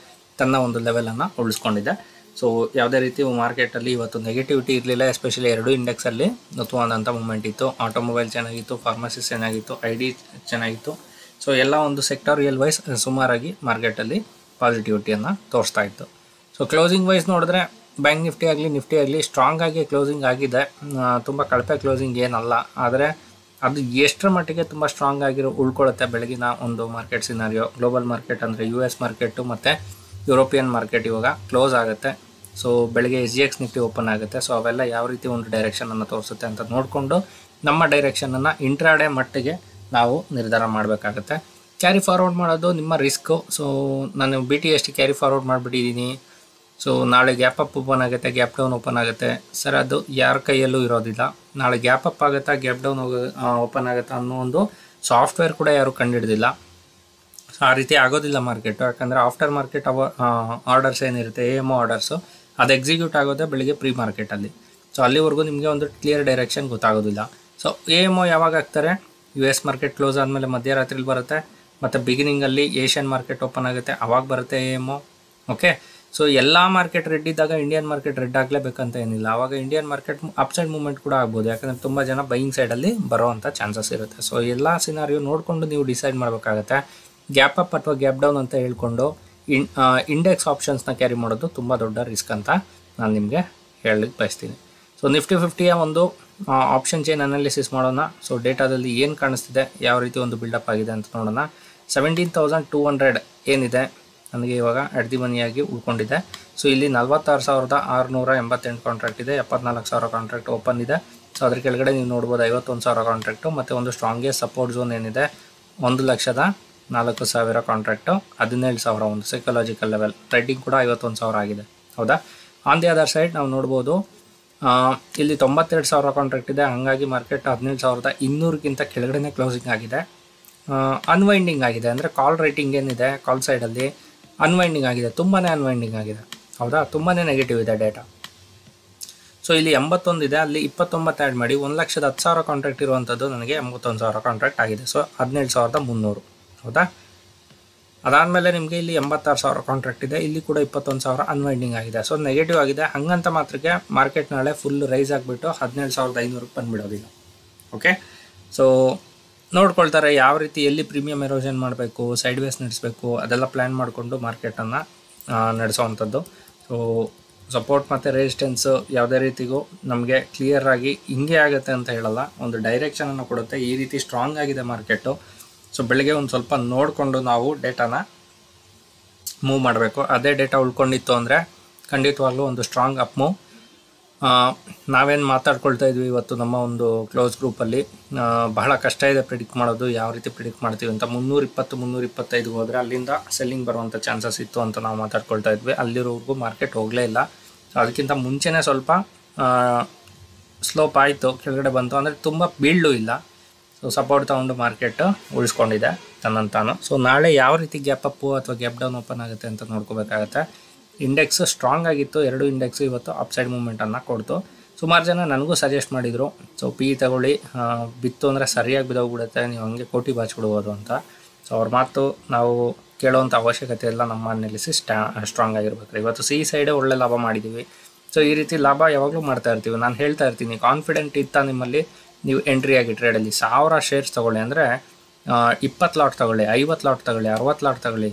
ತನ್ನ ಒಂದು ಲೆವೆಲನ್ನು ಉಳಿಸ್ಕೊಂಡಿದೆ. ಸೊ ಯಾವುದೇ ರೀತಿ ಮಾರ್ಕೆಟಲ್ಲಿ ಇವತ್ತು ನೆಗೆಟಿವಿಟಿ ಇರಲಿಲ್ಲ ಎಸ್ಪೆಷಲಿ ಎರಡು ಇಂಡೆಕ್ಸಲ್ಲಿ ಉತ್ತಮವಾದಂಥ ಮೂಮೆಂಟ್ ಇತ್ತು. ಆಟೋಮೊಬೈಲ್ ಚೆನ್ನಾಗಿತ್ತು ಫಾರ್ಮಸಿಸ್ ಚೆನ್ನಾಗಿತ್ತು ಐ ಡಿ ಚೆನ್ನಾಗಿತ್ತು. ಸೊ ಎಲ್ಲ ಒಂದು ಸೆಕ್ಟೋರಿಯಲ್ ವೈಸ್ ಸುಮಾರಾಗಿ ಮಾರ್ಕೆಟಲ್ಲಿ ಪಾಸಿಟಿವಿಟಿಯನ್ನು ತೋರಿಸ್ತಾ ಇತ್ತು. ಸೊ ಕ್ಲೋಸಿಂಗ್ ವೈಸ್ ನೋಡಿದ್ರೆ ಬ್ಯಾಂಕ್ ನಿಫ್ಟಿ ಆಗಲಿ ನಿಫ್ಟಿ ಆಗಲಿ ಸ್ಟ್ರಾಂಗ್ ಆಗಿ ಕ್ಲೋಸಿಂಗ್ ಆಗಿದೆ. ತುಂಬ ಕಳಪೆ ಕ್ಲೋಸಿಂಗ್ ಏನಲ್ಲ. ಆದರೆ ಅದು ಎಷ್ಟರ ಮಟ್ಟಿಗೆ ತುಂಬ ಸ್ಟ್ರಾಂಗ್ ಆಗಿರೋ ಉಳ್ಕೊಳ್ಳುತ್ತೆ ಬೆಳಗಿನ ಒಂದು ಮಾರ್ಕೆಟ್ ಸಿನಾರಿಯೋ ಗ್ಲೋಬಲ್ ಮಾರ್ಕೆಟ್ ಅಂದರೆ ಯು ಎಸ್ ಮಾರ್ಕೆಟು ಮತ್ತು ಯುರೋಪಿಯನ್ ಮಾರ್ಕೆಟ್ ಇವಾಗ ಕ್ಲೋಸ್ ಆಗುತ್ತೆ. ಸೊ ಬೆಳಗ್ಗೆ S G X Nifty open ಆಗುತ್ತೆ. ಸೊ ಅವೆಲ್ಲ ಯಾವ ರೀತಿ ಒಂದು ಡೈರೆಕ್ಷನನ್ನು ತೋರಿಸುತ್ತೆ ಅಂತ ನೋಡಿಕೊಂಡು ನಮ್ಮ ಡೈರೆಕ್ಷನನ್ನು ಇಂಟ್ರಾಡೇ ಮಟ್ಟಿಗೆ ನಾವು ನಿರ್ಧಾರ ಮಾಡಬೇಕಾಗತ್ತೆ. ಕ್ಯಾರಿ ಫಾರ್ವರ್ಡ್ ಮಾಡೋದು ನಿಮ್ಮ ರಿಸ್ಕು ಸೊ ನಾನು B T S T carry forward ಮಾಡಿಬಿಟ್ಟಿದ್ದೀನಿ. So ನಾಳೆ ಗ್ಯಾಪ್ ಅಪ್ ಓಪನ್ ಆಗುತ್ತೆ ಗ್ಯಾಪ್ ಡೌನ್ ಓಪನ್ ಆಗುತ್ತೆ. ಸರ್ ಅದು ಯಾರ ಕೈಯಲ್ಲೂ ಇರೋದಿಲ್ಲ. ನಾಳೆ ಗ್ಯಾಪ್ ಅಪ್ ಆಗುತ್ತಾ ಗ್ಯಾಪ್ ಡೌನ್ ಓಪನ್ ಆಗುತ್ತಾ ಅನ್ನೋ ಒಂದು ಸಾಫ್ಟ್ವೇರ್ ಕೂಡ ಯಾರು ಕಂಡುಹಿಡ್ದಿಲ್ಲ ಸೊ ಆ ರೀತಿ ಆಗೋದಿಲ್ಲ ಮಾರ್ಕೆಟು ಯಾಕಂದರೆ ಆಫ್ಟರ್ ಮಾರ್ಕೆಟ್ ಅವ ಆರ್ಡರ್ಸ್ ಏನಿರುತ್ತೆ ಎ ಎಂ ಆರ್ಡರ್ಸು ಅದು ಎಕ್ಸಿಕ್ಯೂಟ್ ಆಗೋದೇ ಬೆಳಿಗ್ಗೆ ಪ್ರೀ ಮಾರ್ಕೆಟಲ್ಲಿ ಸೊ ಅಲ್ಲಿವರೆಗೂ ನಿಮಗೆ ಒಂದು ಕ್ಲಿಯರ್ ಡೈರೆಕ್ಷನ್ ಗೊತ್ತಾಗೋದಿಲ್ಲ. ಸೊ ಎ ಎಂ ಒ ಯಾವಾಗ ಹಾಕ್ತಾರೆ? ಯು ಎಸ್ ಮಾರ್ಕೆಟ್ ಕ್ಲೋಸ್ ಆದಮೇಲೆ ಮಧ್ಯರಾತ್ರಿಲಿ ಬರುತ್ತೆ. ಮತ್ತು ಬಿಗಿನಿಂಗಲ್ಲಿ ಏಷ್ಯನ್ ಮಾರ್ಕೆಟ್ ಓಪನ್ ಆಗುತ್ತೆ. ಅವಾಗ ಬರುತ್ತೆ A M O okay so ಎಲ್ಲ ಮಾರ್ಕೆಟ್ ರೆಡ್ ಇದ್ದಾಗ ಇಂಡಿಯನ್ ಮಾರ್ಕೆಟ್ ರೆಡ್ ಆಗಲೇಬೇಕಂತ ಏನಿಲ್ಲ. ಆವಾಗ ಇಂಡಿಯನ್ ಮಾರ್ಕೆಟ್ ಅಪ್ಸೈಡ್ ಮೂವ್ಮೆಂಟ್ ಕೂಡ ಆಗ್ಬೋದು. ಯಾಕಂದರೆ ತುಂಬ ಜನ ಬೈಯಿಂಗ್ ಸೈಡಲ್ಲಿ ಬರೋವಂಥ ಚಾನ್ಸಸ್ ಇರುತ್ತೆ. ಸೊ ಎಲ್ಲ ಸಿನಾರಿಯೋ ನೋಡಿಕೊಂಡು ನೀವು ಡಿಸೈಡ್ ಮಾಡಬೇಕಾಗತ್ತೆ. ಗ್ಯಾಪ್ ಅಪ್ ಅಥವಾ ಗ್ಯಾಪ್ ಡೌನ್ ಅಂತ ಹೇಳ್ಕೊಂಡು ಇನ್ ಇಂಡೆಕ್ಸ್ ಆಪ್ಷನ್ಸ್ನ ಕ್ಯಾರಿ ಮಾಡೋದು ತುಂಬ ದೊಡ್ಡ ರಿಸ್ಕ್ ಅಂತ ನಾನು ನಿಮಗೆ ಹೇಳಲಿಕ್ಕೆ ಬಯಸ್ತೀನಿ. ಸೊ ನಿಫ್ಟಿ ಫಿಫ್ಟಿಯ ಒಂದು ಆಪ್ಷನ್ ಚೈನ್ ಅನಾಲಿಸಿಸ್ ಮಾಡೋಣ. ಸೊ ಡೇಟಾದಲ್ಲಿ ಏನು ಕಾಣಿಸ್ತಿದೆ, ಯಾವ ರೀತಿ ಒಂದು ಬಿಲ್ಡಪ್ ಆಗಿದೆ ಅಂತ ನೋಡೋಣ. ಸೆವೆಂಟೀನ್ ತೌಸಂಡ್ ಟೂ ಹಂಡ್ರೆಡ್ ಏನಿದೆ? ನನಗೆ ಇವಾಗ ಅಡ್ದಿ ಮನಿಯಾಗಿ ಉಳ್ಕೊಂಡಿದೆ. ಸೊ ಇಲ್ಲಿ ನಲ್ವತ್ತಾರು ಸಾವಿರದ ಆರುನೂರ ಎಂಬತ್ತೆಂಟು ಕಾಂಟ್ರಾಕ್ಟ್ ಇದೆ, ಎಪ್ಪತ್ನಾಲ್ಕು ಸಾವಿರ ಕಾಂಟ್ರಾಕ್ಟ್ ಓಪನ್ ಇದೆ. ಸೊ ಅದ್ರ ಕೆಳಗಡೆ ನೀವು ನೋಡ್ಬೋದು ಐವತ್ತೊಂದು ಸಾವಿರ ಕಾಂಟ್ರಾಕ್ಟು ಮತ್ತು ಒಂದು ಸ್ಟ್ರಾಂಗೆಸ್ಟ್ ಸಪೋರ್ಟ್ ಝೋನ್ ಏನಿದೆ, ಒಂದು ಲಕ್ಷದ ನಾಲ್ಕು ಸಾವಿರ ಕಾಂಟ್ರಾಕ್ಟು ಹದಿನೇಳು ಸಾವಿರ ಒಂದು ಸೈಕಲಾಜಿಕಲ್ ಲೆವೆಲ್ ಟ್ರೇಡಿಂಗ್ ಕೂಡ ಐವತ್ತೊಂದು ಸಾವಿರ ಆಗಿದೆ. ಹೌದಾ? ಆನ್ ದಿ ಅದರ್ ಸೈಡ್ ನಾವು ನೋಡ್ಬೋದು ಇಲ್ಲಿ ತೊಂಬತ್ತೆರಡು ಸಾವಿರ ಕಾಂಟ್ರಾಕ್ಟ್ ಇದೆ. ಹಾಗಾಗಿ ಮಾರ್ಕೆಟ್ ಹದಿನೇಳು ಸಾವಿರದ ಇನ್ನೂರಕ್ಕಿಂತ ಕೆಳಗಡೆನೇ ಕ್ಲೋಸಿಂಗ್ ಆಗಿದೆ. ಅನ್ವೈಂಡಿಂಗ್ ಆಗಿದೆ. ಅಂದರೆ ಕಾಲ್ ರೈಟಿಂಗ್ ಏನಿದೆ ಕಾಲ್ ಸೈಡಲ್ಲಿ ಅನ್ವೈಂಡಿಂಗ್ ಆಗಿದೆ ತುಂಬಾ ಅನ್ವೈಂಡಿಂಗ್ ಆಗಿದೆ. ಹೌದಾ? ತುಂಬಾ ನೆಗೆಟಿವ್ ಇದೆ ಡೇಟಾ ಸೊ ಇಲ್ಲಿ ಎಂಬತ್ತೊಂದು ಇದೆ, ಅಲ್ಲಿ ಇಪ್ಪತ್ತೊಂಬತ್ತು ಆ್ಯಡ್ ಮಾಡಿ, ಒಂದು ಲಕ್ಷದ ಹತ್ತು ಸಾವಿರ ಕಾಂಟ್ರಾಕ್ಟ್ ಇರುವಂಥದ್ದು ನನಗೆ ಎಂಬತ್ತೊಂದು ಸಾವಿರ ಕಾಂಟ್ರಾಕ್ಟ್ ಆಗಿದೆ. ಸೊ ಹದಿನೇಳು ಸಾವಿರದ ಮುನ್ನೂರು. ಹೌದಾ? ಅದಾದಮೇಲೆ ನಿಮಗೆ ಇಲ್ಲಿ ಎಂಬತ್ತಾರು ಸಾವಿರ ಕಾಂಟ್ರಾಕ್ಟ್ ಇದೆ, ಇಲ್ಲಿ ಕೂಡ ಇಪ್ಪತ್ತೊಂದು ಸಾವಿರ ಅನ್ವೈಂಡಿಂಗ್ ಆಗಿದೆ. ಸೊ ನೆಗೆಟಿವ್ ಆಗಿದೆ. ಹಂಗಂತ ಮಾತ್ರಕ್ಕೆ ಮಾರ್ಕೆಟ್ ನಾಳೆ ಫುಲ್ ರೈಸ್ ಆಗಿಬಿಟ್ಟು ಹದಿನೇಳು ಸಾವಿರದ ಐನೂರಕ್ಕೆ ಬಂದುಬಿಡೋದಿಲ್ಲ ಓಕೆ ಸೊ ನೋಡ್ಕೊಳ್ತಾರೆ ಯಾವ ರೀತಿ ಎಲ್ಲಿ ಪ್ರೀಮಿಯಂ ಎರೋಷನ್ ಮಾಡಬೇಕು ಸೈಡ್ ವೇಸ್ ನಡೆಸಬೇಕು, ಅದೆಲ್ಲ ಪ್ಲ್ಯಾನ್ ಮಾಡಿಕೊಂಡು ಮಾರ್ಕೆಟನ್ನು ನಡೆಸೋವಂಥದ್ದು. ಸೊ ಸಪೋರ್ಟ್ ಮತ್ತು ರೆಸಿಸ್ಟೆನ್ಸ್ ಯಾವುದೇ ರೀತಿಗೂ ನಮಗೆ ಕ್ಲಿಯರ್ ಆಗಿ ಹಿಂಗೆ ಆಗುತ್ತೆ ಅಂತ ಹೇಳಲ್ಲ. ಒಂದು ಡೈರೆಕ್ಷನನ್ನು ಕೊಡುತ್ತೆ. ಈ ರೀತಿ ಸ್ಟ್ರಾಂಗ್ ಆಗಿದೆ ಮಾರ್ಕೆಟು ಸೊ ಬೆಳಗ್ಗೆ ಒಂದು ಸ್ವಲ್ಪ ನೋಡಿಕೊಂಡು ನಾವು ಡೇಟಾನ ಮೂವ್ ಮಾಡಬೇಕು. ಅದೇ ಡೇಟಾ ಉಳ್ಕೊಂಡಿತ್ತು ಅಂದರೆ ಖಂಡಿತವಾಗ್ಲೂ ಒಂದು ಸ್ಟ್ರಾಂಗ್ ಅಪ್ ಮೂವ್ ನಾವೇನು ಮಾತಾಡ್ಕೊಳ್ತಾ ಇದ್ವಿ ಇವತ್ತು ನಮ್ಮ ಒಂದು ಕ್ಲೋಸ್ ಗ್ರೂಪಲ್ಲಿ ಬಹಳ ಕಷ್ಟ ಇದೆ ಪ್ರಿಡಿಕ್ಟ್ ಮಾಡೋದು, ಯಾವ ರೀತಿ ಪ್ರಿಡಿಕ್ಟ್ ಮಾಡ್ತೀವಿ ಅಂತ. ಮುನ್ನೂರ ಇಪ್ಪತ್ತು, ಮುನ್ನೂರ ಇಪ್ಪತ್ತೈದು ಹೋದರೆ ಅಲ್ಲಿಂದ ಸೆಲ್ಲಿಂಗ್ ಬರುವಂಥ ಚಾನ್ಸಸ್ ಇತ್ತು ಅಂತ ನಾವು ಮಾತಾಡ್ಕೊಳ್ತಾ ಇದ್ವಿ. ಅಲ್ಲಿರೋವರೆಗೂ ಮಾರ್ಕೆಟ್ ಹೋಗಲೇ ಇಲ್ಲ. ಸೊ ಅದಕ್ಕಿಂತ ಮುಂಚೆನೇ ಸ್ವಲ್ಪ ಸ್ಲೋಪ್ ಆಯಿತು, ಕೆಳಗಡೆ ಬಂತು ಅಂದರೆ ತುಂಬ ಬೀಳ್ಳು ಇಲ್ಲ. ಸೊ ಸಪೋರ್ಟ್ ತೊಗೊಂಡು ಮಾರ್ಕೆಟ್ ಉಳಿಸ್ಕೊಂಡಿದೆ ತನ್ನಂತಾನು. ಸೊ ನಾಳೆ ಯಾವ ರೀತಿ ಗ್ಯಾಪ್ ಅಪ್ಪು ಅಥವಾ ಗ್ಯಾಪ್ ಡೌನ್ ಓಪನ್ ಆಗುತ್ತೆ ಅಂತ ನೋಡ್ಕೋಬೇಕಾಗತ್ತೆ. ಇಂಡೆಕ್ಸ್ ಸ್ಟ್ರಾಂಗ್ ಆಗಿತ್ತು, ಎರಡು ಇಂಡೆಕ್ಸ್ ಇವತ್ತು ಅಪ್ಸೈಡ್ ಮೂಮೆಂಟನ್ನು ಕೊಡ್ತು. ಸುಮಾರು ಜನ ನನಗೂ ಸಜೆಸ್ಟ್ ಮಾಡಿದರು ಸೊ ಪಿ ತಗೊಳ್ಳಿ. ಬಿತ್ತು ಅಂದರೆ ಸರಿಯಾಗಿ ಬಿದ್ದೋಗ್ಬಿಡುತ್ತೆ ನೀವು ಹಂಗೆ ಕೋಟಿ ಬಾಚ್ಬಿಡ್ಬೋದು ಅಂತ. ಸೊ ಅವ್ರ ಮಾತು ನಾವು ಕೇಳೋವಂಥ ಅವಶ್ಯಕತೆ ಇಲ್ಲ ನಮ್ಮ ಅನಾಲಿಸಿಸ್ ಸ್ಟಾ ಸ್ಟ್ರಾಂಗ್ ಆಗಿರ್ಬೇಕು. ಇವತ್ತು ಸಿ ಸೈಡೇ ಒಳ್ಳೆ ಲಾಭ ಮಾಡಿದ್ದೀವಿ ಸೊ ಈ ರೀತಿ ಲಾಭ ಯಾವಾಗಲೂ ಮಾಡ್ತಾ ಇರ್ತೀವಿ. ನಾನು ಹೇಳ್ತಾ ಇರ್ತೀನಿ ಕಾನ್ಫಿಡೆಂಟ್ ಇತ್ತ ನಿಮ್ಮಲ್ಲಿ, ನೀವು ಎಂಟ್ರಿ ಆಗಿ ಟ್ರೇಡಲ್ಲಿ ಸಾವಿರ ಶೇರ್ಸ್ ತಗೊಳ್ಳಿ ಅಂದರೆ ಇಪ್ಪತ್ತು ಲಾಟ್ ತಗೊಳ್ಳಿ, ಐವತ್ತು ಲಾಟ್ ತಗೊಳ್ಳಿ, ಅರವತ್ತು ಲಾಟ್ ತಗೊಳ್ಳಿ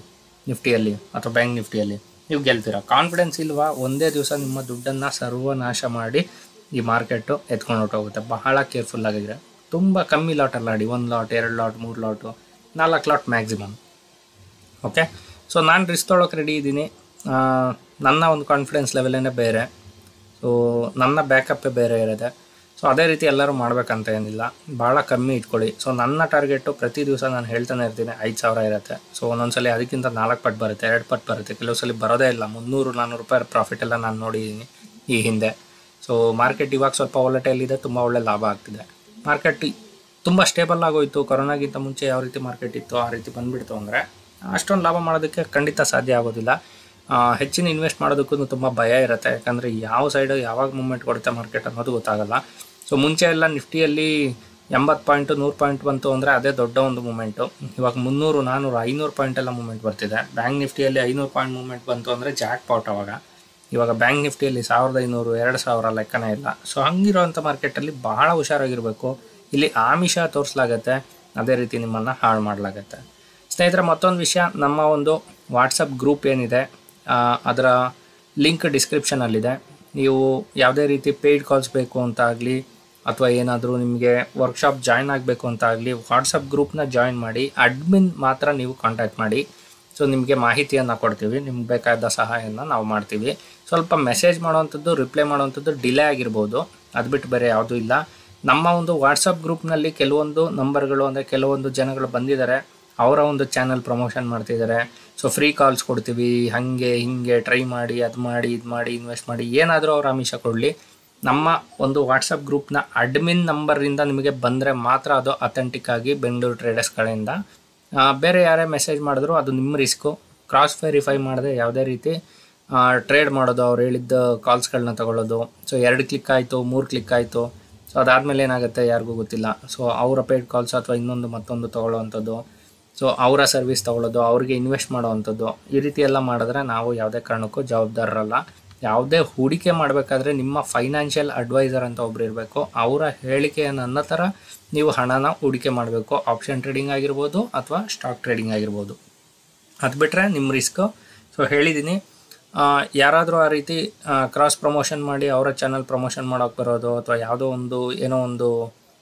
ನಿಫ್ಟಿಯಲ್ಲಿ ಅಥವಾ ಬ್ಯಾಂಕ್ ನಿಫ್ಟಿಯಲ್ಲಿ. ನೀವು ಗೆಲ್ತೀರಾ? ಕಾನ್ಫಿಡೆನ್ಸ್ ಇಲ್ವಾ? ಒಂದೇ ದಿವಸ ನಿಮ್ಮ ದುಡ್ಡನ್ನು ಸರ್ವನಾಶ ಮಾಡಿ ಈ ಮಾರ್ಕೆಟು ಎತ್ಕೊಂಡು ಹೊರಟೋಗುತ್ತೆ. ಬಹಳ ಕೇರ್ಫುಲ್ ಆಗಿದ್ರೆ. ತುಂಬ ಕಮ್ಮಿ ಲಾಟಲ್ಲಿ ಆಡಿ ಒಂದು ಲಾಟ್ ಎರಡು ಲಾಟ್ ಮೂರು ಲಾಟು ನಾಲ್ಕು ಲಾಟ್ ಮ್ಯಾಕ್ಸಿಮಮ್ ಓಕೆ ಸೊ ನಾನು ರಿಸ್ಕ್ ತೊಗೊಳಕ್ಕೆ ರೆಡಿ ಇದ್ದೀನಿ. ನನ್ನ ಒಂದು ಕಾನ್ಫಿಡೆನ್ಸ್ ಲೆವೆಲೇ ಬೇರೆ. ಸೊ ನನ್ನ ಬ್ಯಾಕಪ್ಪೇ ಬೇರೆ ಇರುತ್ತೆ. ಸೊ ಅದೇ ರೀತಿ ಎಲ್ಲರೂ ಮಾಡಬೇಕಂತ ಏನಿಲ್ಲ ಭಾಳ ಕಮ್ಮಿ ಇಟ್ಕೊಳ್ಳಿ. ಸೊ ನನ್ನ ಟಾರ್ಗೆಟು ಪ್ರತಿ ದಿವಸ ನಾನು ಹೇಳ್ತಾನೆ ಇರ್ತೀನಿ, ಐದು ಸಾವಿರ ಇರುತ್ತೆ. ಸೊ ಒಂದೊಂದ್ಸಲಿ ಅದಕ್ಕಿಂತ ನಾಲ್ಕು ಪಟ್ಟು ಬರುತ್ತೆ, ಎರಡು ಪಟ್ಟು ಬರುತ್ತೆ. ಕೆಲವು ಸಲ ಬರೋದೇ ಇಲ್ಲ, ಮುನ್ನೂರು ನಾನ್ನೂರು ರೂಪಾಯಿ ಪ್ರಾಫಿಟ್ ಎಲ್ಲ ನಾನು ನೋಡಿದ್ದೀನಿ ಈ ಹಿಂದೆ. ಸೊ ಮಾರ್ಕೆಟ್ ಇವಾಗ ಸ್ವಲ್ಪ ಒಲಟೈಲ್ ಇದೆ, ತುಂಬ ಒಳ್ಳೆ ಲಾಭ ಆಗ್ತಿದೆ. ಮಾರ್ಕೆಟ್ ತುಂಬ ಸ್ಟೇಬಲ್ ಆಗೋಯ್ತು. ಕೊರೋನಾಗಿಂತ ಮುಂಚೆ ಯಾವ ರೀತಿ ಮಾರ್ಕೆಟ್ ಇತ್ತು, ಆ ರೀತಿ ಬಂದುಬಿಡ್ತು ಅಂದರೆ ಅಷ್ಟೊಂದು ಲಾಭ ಮಾಡೋದಕ್ಕೆ ಖಂಡಿತ ಸಾಧ್ಯ ಆಗೋದಿಲ್ಲ. ಹೆಚ್ಚಿನ ಇನ್ವೆಸ್ಟ್ ಮಾಡೋದಕ್ಕೂ ತುಂಬ ಭಯ ಇರುತ್ತೆ. ಯಾಕಂದರೆ ಯಾವ ಸೈಡು ಯಾವಾಗ ಮೂಮೆಂಟ್ ಕೊಡುತ್ತೆ ಮಾರ್ಕೆಟ್ ಅನ್ನೋದು ಗೊತ್ತಾಗಲ್ಲ. ಸೊ ಮುಂಚೆ ಎಲ್ಲ ನಿಫ್ಟಿಯಲ್ಲಿ ಎಂಬತ್ತು ಪಾಯಿಂಟು, ನೂರು ಪಾಯಿಂಟ್ ಬಂತು ಅಂದರೆ ಅದೇ ದೊಡ್ಡ ಒಂದು ಮೂಮೆಂಟು. ಇವಾಗ ಮುನ್ನೂರು ನಾನ್ನೂರು ಐನೂರು ಪಾಯಿಂಟ್ ಎಲ್ಲ ಮೂಮೆಂಟ್ ಬರ್ತಿದೆ. ಬ್ಯಾಂಕ್ ನಿಫ್ಟಿಯಲ್ಲಿ ಐನೂರು ಪಾಯಿಂಟ್ ಮೂಮೆಂಟ್ ಬಂತು ಅಂದರೆ ಜಾಕ್ ಪಾಟ್ ಅವಾಗ. ಇವಾಗ ಬ್ಯಾಂಕ್ ನಿಫ್ಟಿಯಲ್ಲಿ ಸಾವಿರದ ಐನೂರು, ಎರಡು ಸಾವಿರ ಲೆಕ್ಕನೇ ಇಲ್ಲ. ಸೊ ಹಂಗಿರೋವಂಥ ಮಾರ್ಕೆಟಲ್ಲಿ ಬಹಳ ಹುಷಾರಾಗಿರಬೇಕು. ಇಲ್ಲಿ ಆಮಿಷ ತೋರಿಸ್ಲಾಗತ್ತೆ. ಅದೇ ರೀತಿ ನಿಮ್ಮನ್ನು ಹಾಳು ಮಾಡಲಾಗತ್ತೆ. ಸ್ನೇಹಿತರೆ, ಮತ್ತೊಂದು ವಿಷಯ. ನಮ್ಮ ಒಂದು ವಾಟ್ಸಪ್ ಗ್ರೂಪ್ ಏನಿದೆ ಅದರ ಲಿಂಕ್ ಡಿಸ್ಕ್ರಿಪ್ಷನಲ್ಲಿದೆ ನೀವು ಯಾವುದೇ ರೀತಿ ಪೇಯ್ಡ್ ಕಾಲ್ಸ್ ಬೇಕು ಅಂತ ಆಗಲಿ ಅಥವಾ ಏನಾದರೂ ನಿಮಗೆ ವರ್ಕ್ಶಾಪ್ ಜಾಯ್ನ್ ಆಗಬೇಕು ಅಂತ ಆಗಲಿ ವಾಟ್ಸಪ್ ಗ್ರೂಪ್ನ ಜಾಯ್ನ್ ಮಾಡಿ ಅಡ್ಮಿನ್ ಮಾತ್ರ ನೀವು ಕಾಂಟ್ಯಾಕ್ಟ್ ಮಾಡಿ. ಸೊ ನಿಮಗೆ ಮಾಹಿತಿಯನ್ನು ಕೊಡ್ತೀವಿ, ನಿಮ್ಗೆ ಬೇಕಾದ ಸಹಾಯನ ನಾವು ಮಾಡ್ತೀವಿ. ಸ್ವಲ್ಪ ಮೆಸೇಜ್ ಮಾಡೋವಂಥದ್ದು ರಿಪ್ಲೈ ಮಾಡುವಂಥದ್ದು ಡಿಲೇ ಆಗಿರ್ಬೋದು. ಅದು ಬಿಟ್ಟು ಬೇರೆ ಯಾವುದೂ ಇಲ್ಲ. ನಮ್ಮ ಒಂದು ವಾಟ್ಸಪ್ ಗ್ರೂಪ್ನಲ್ಲಿ ಕೆಲವೊಂದು ನಂಬರ್ಗಳು ಅಂದರೆ ಕೆಲವೊಂದು ಜನಗಳು ಬಂದಿದ್ದಾರೆ. ಅವರ ಒಂದು ಚಾನಲ್ ಪ್ರಮೋಷನ್ ಮಾಡ್ತಿದ್ದಾರೆ. ಸೊ ಫ್ರೀ ಕಾಲ್ಸ್ ಕೊಡ್ತೀವಿ. ಹಾಗೆ, ಹೀಗೆ ಟ್ರೈ ಮಾಡಿ, ಅದು ಮಾಡಿ, ಇದು ಮಾಡಿ ಇನ್ವೆಸ್ಟ್ ಮಾಡಿ, ಏನಾದರೂ ಅವ್ರು ಆಮಿಷ ಕೊಡಲಿ. ನಮ್ಮ ಒಂದು ವಾಟ್ಸಪ್ ಗ್ರೂಪ್ನ ಅಡ್ಮಿನ್ ನಂಬರಿಂದ ನಿಮಗೆ ಬಂದರೆ ಮಾತ್ರ ಅದು ಅಥೆಂಟಿಕ್ ಆಗಿ ಬೆಂಗಳೂರು ಟ್ರೇಡರ್ಸ್ ಕಡೆಯಿಂದ. ಬೇರೆ ಯಾರೇ ಮೆಸೇಜ್ ಮಾಡಿದ್ರು ಅದು ನಿಮ್ಮ ರಿಸ್ಕು ಕ್ರಾಸ್ ವೆರಿಫೈ ಮಾಡದೆ ಯಾವುದೇ ರೀತಿ ಟ್ರೇಡ್ ಮಾಡೋದು, ಅವ್ರು ಹೇಳಿದ್ದ ಕಾಲ್ಸ್ಗಳನ್ನ ತಗೊಳ್ಳೋದು. ಸೊ ಎರಡು ಕ್ಲಿಕ್ ಆಯಿತು, ಮೂರು ಕ್ಲಿಕ್ ಆಯಿತು. ಸೊ ಅದಾದಮೇಲೆ ಏನಾಗುತ್ತೆ ಯಾರಿಗೂ ಗೊತ್ತಿಲ್ಲ. ಸೊ ಅವರ ಪೇಯ್ಡ್ ಕಾಲ್ಸ್ ಅಥವಾ ಇನ್ನೊಂದು ಮತ್ತೊಂದು ತೊಗೊಳ್ಳೋವಂಥದ್ದು. ಸೊ ಅವರ ಸರ್ವಿಸ್ ತೊಗೊಳ್ಳೋದು, ಅವ್ರಿಗೆ ಇನ್ವೆಸ್ಟ್ ಮಾಡೋವಂಥದ್ದು. ಈ ರೀತಿ ಎಲ್ಲ ಮಾಡಿದ್ರೆ ನಾವು ಯಾವುದೇ ಕಾರಣಕ್ಕೂ ಜವಾಬ್ದಾರರಲ್ಲ. ಯಾವುದೇ ಹೂಡಿಕೆ ಮಾಡಬೇಕಾದ್ರೆ ನಿಮ್ಮ ಫೈನಾನ್ಷಿಯಲ್ ಅಡ್ವೈಸರ್ ಅಂತ ಒಬ್ರು ಇರಬೇಕು. ಅವರ ಹೇಳಿಕೆಯನ್ನು ಥರ ನೀವು ಹಣನ ಹೂಡಿಕೆ ಮಾಡಬೇಕು. ಆಪ್ಷನ್ ಟ್ರೇಡಿಂಗ್ ಆಗಿರ್ಬೋದು ಅಥವಾ ಸ್ಟಾಕ್ ಟ್ರೇಡಿಂಗ್ ಆಗಿರ್ಬೋದು. ಅದು ಬಿಟ್ಟರೆ ನಿಮ್ಮ ರಿಸ್ಕು ಸೊ ಹೇಳಿದ್ದೀನಿ ಯಾರಾದರೂ ಆ ರೀತಿ ಕ್ರಾಸ್ ಪ್ರಮೋಷನ್ ಮಾಡಿ ಅವರ ಚಾನಲ್ ಪ್ರಮೋಷನ್ ಮಾಡೋಕೆ ಬರೋದು ಅಥವಾ ಯಾವುದೋ ಒಂದು, ಏನೋ ಒಂದು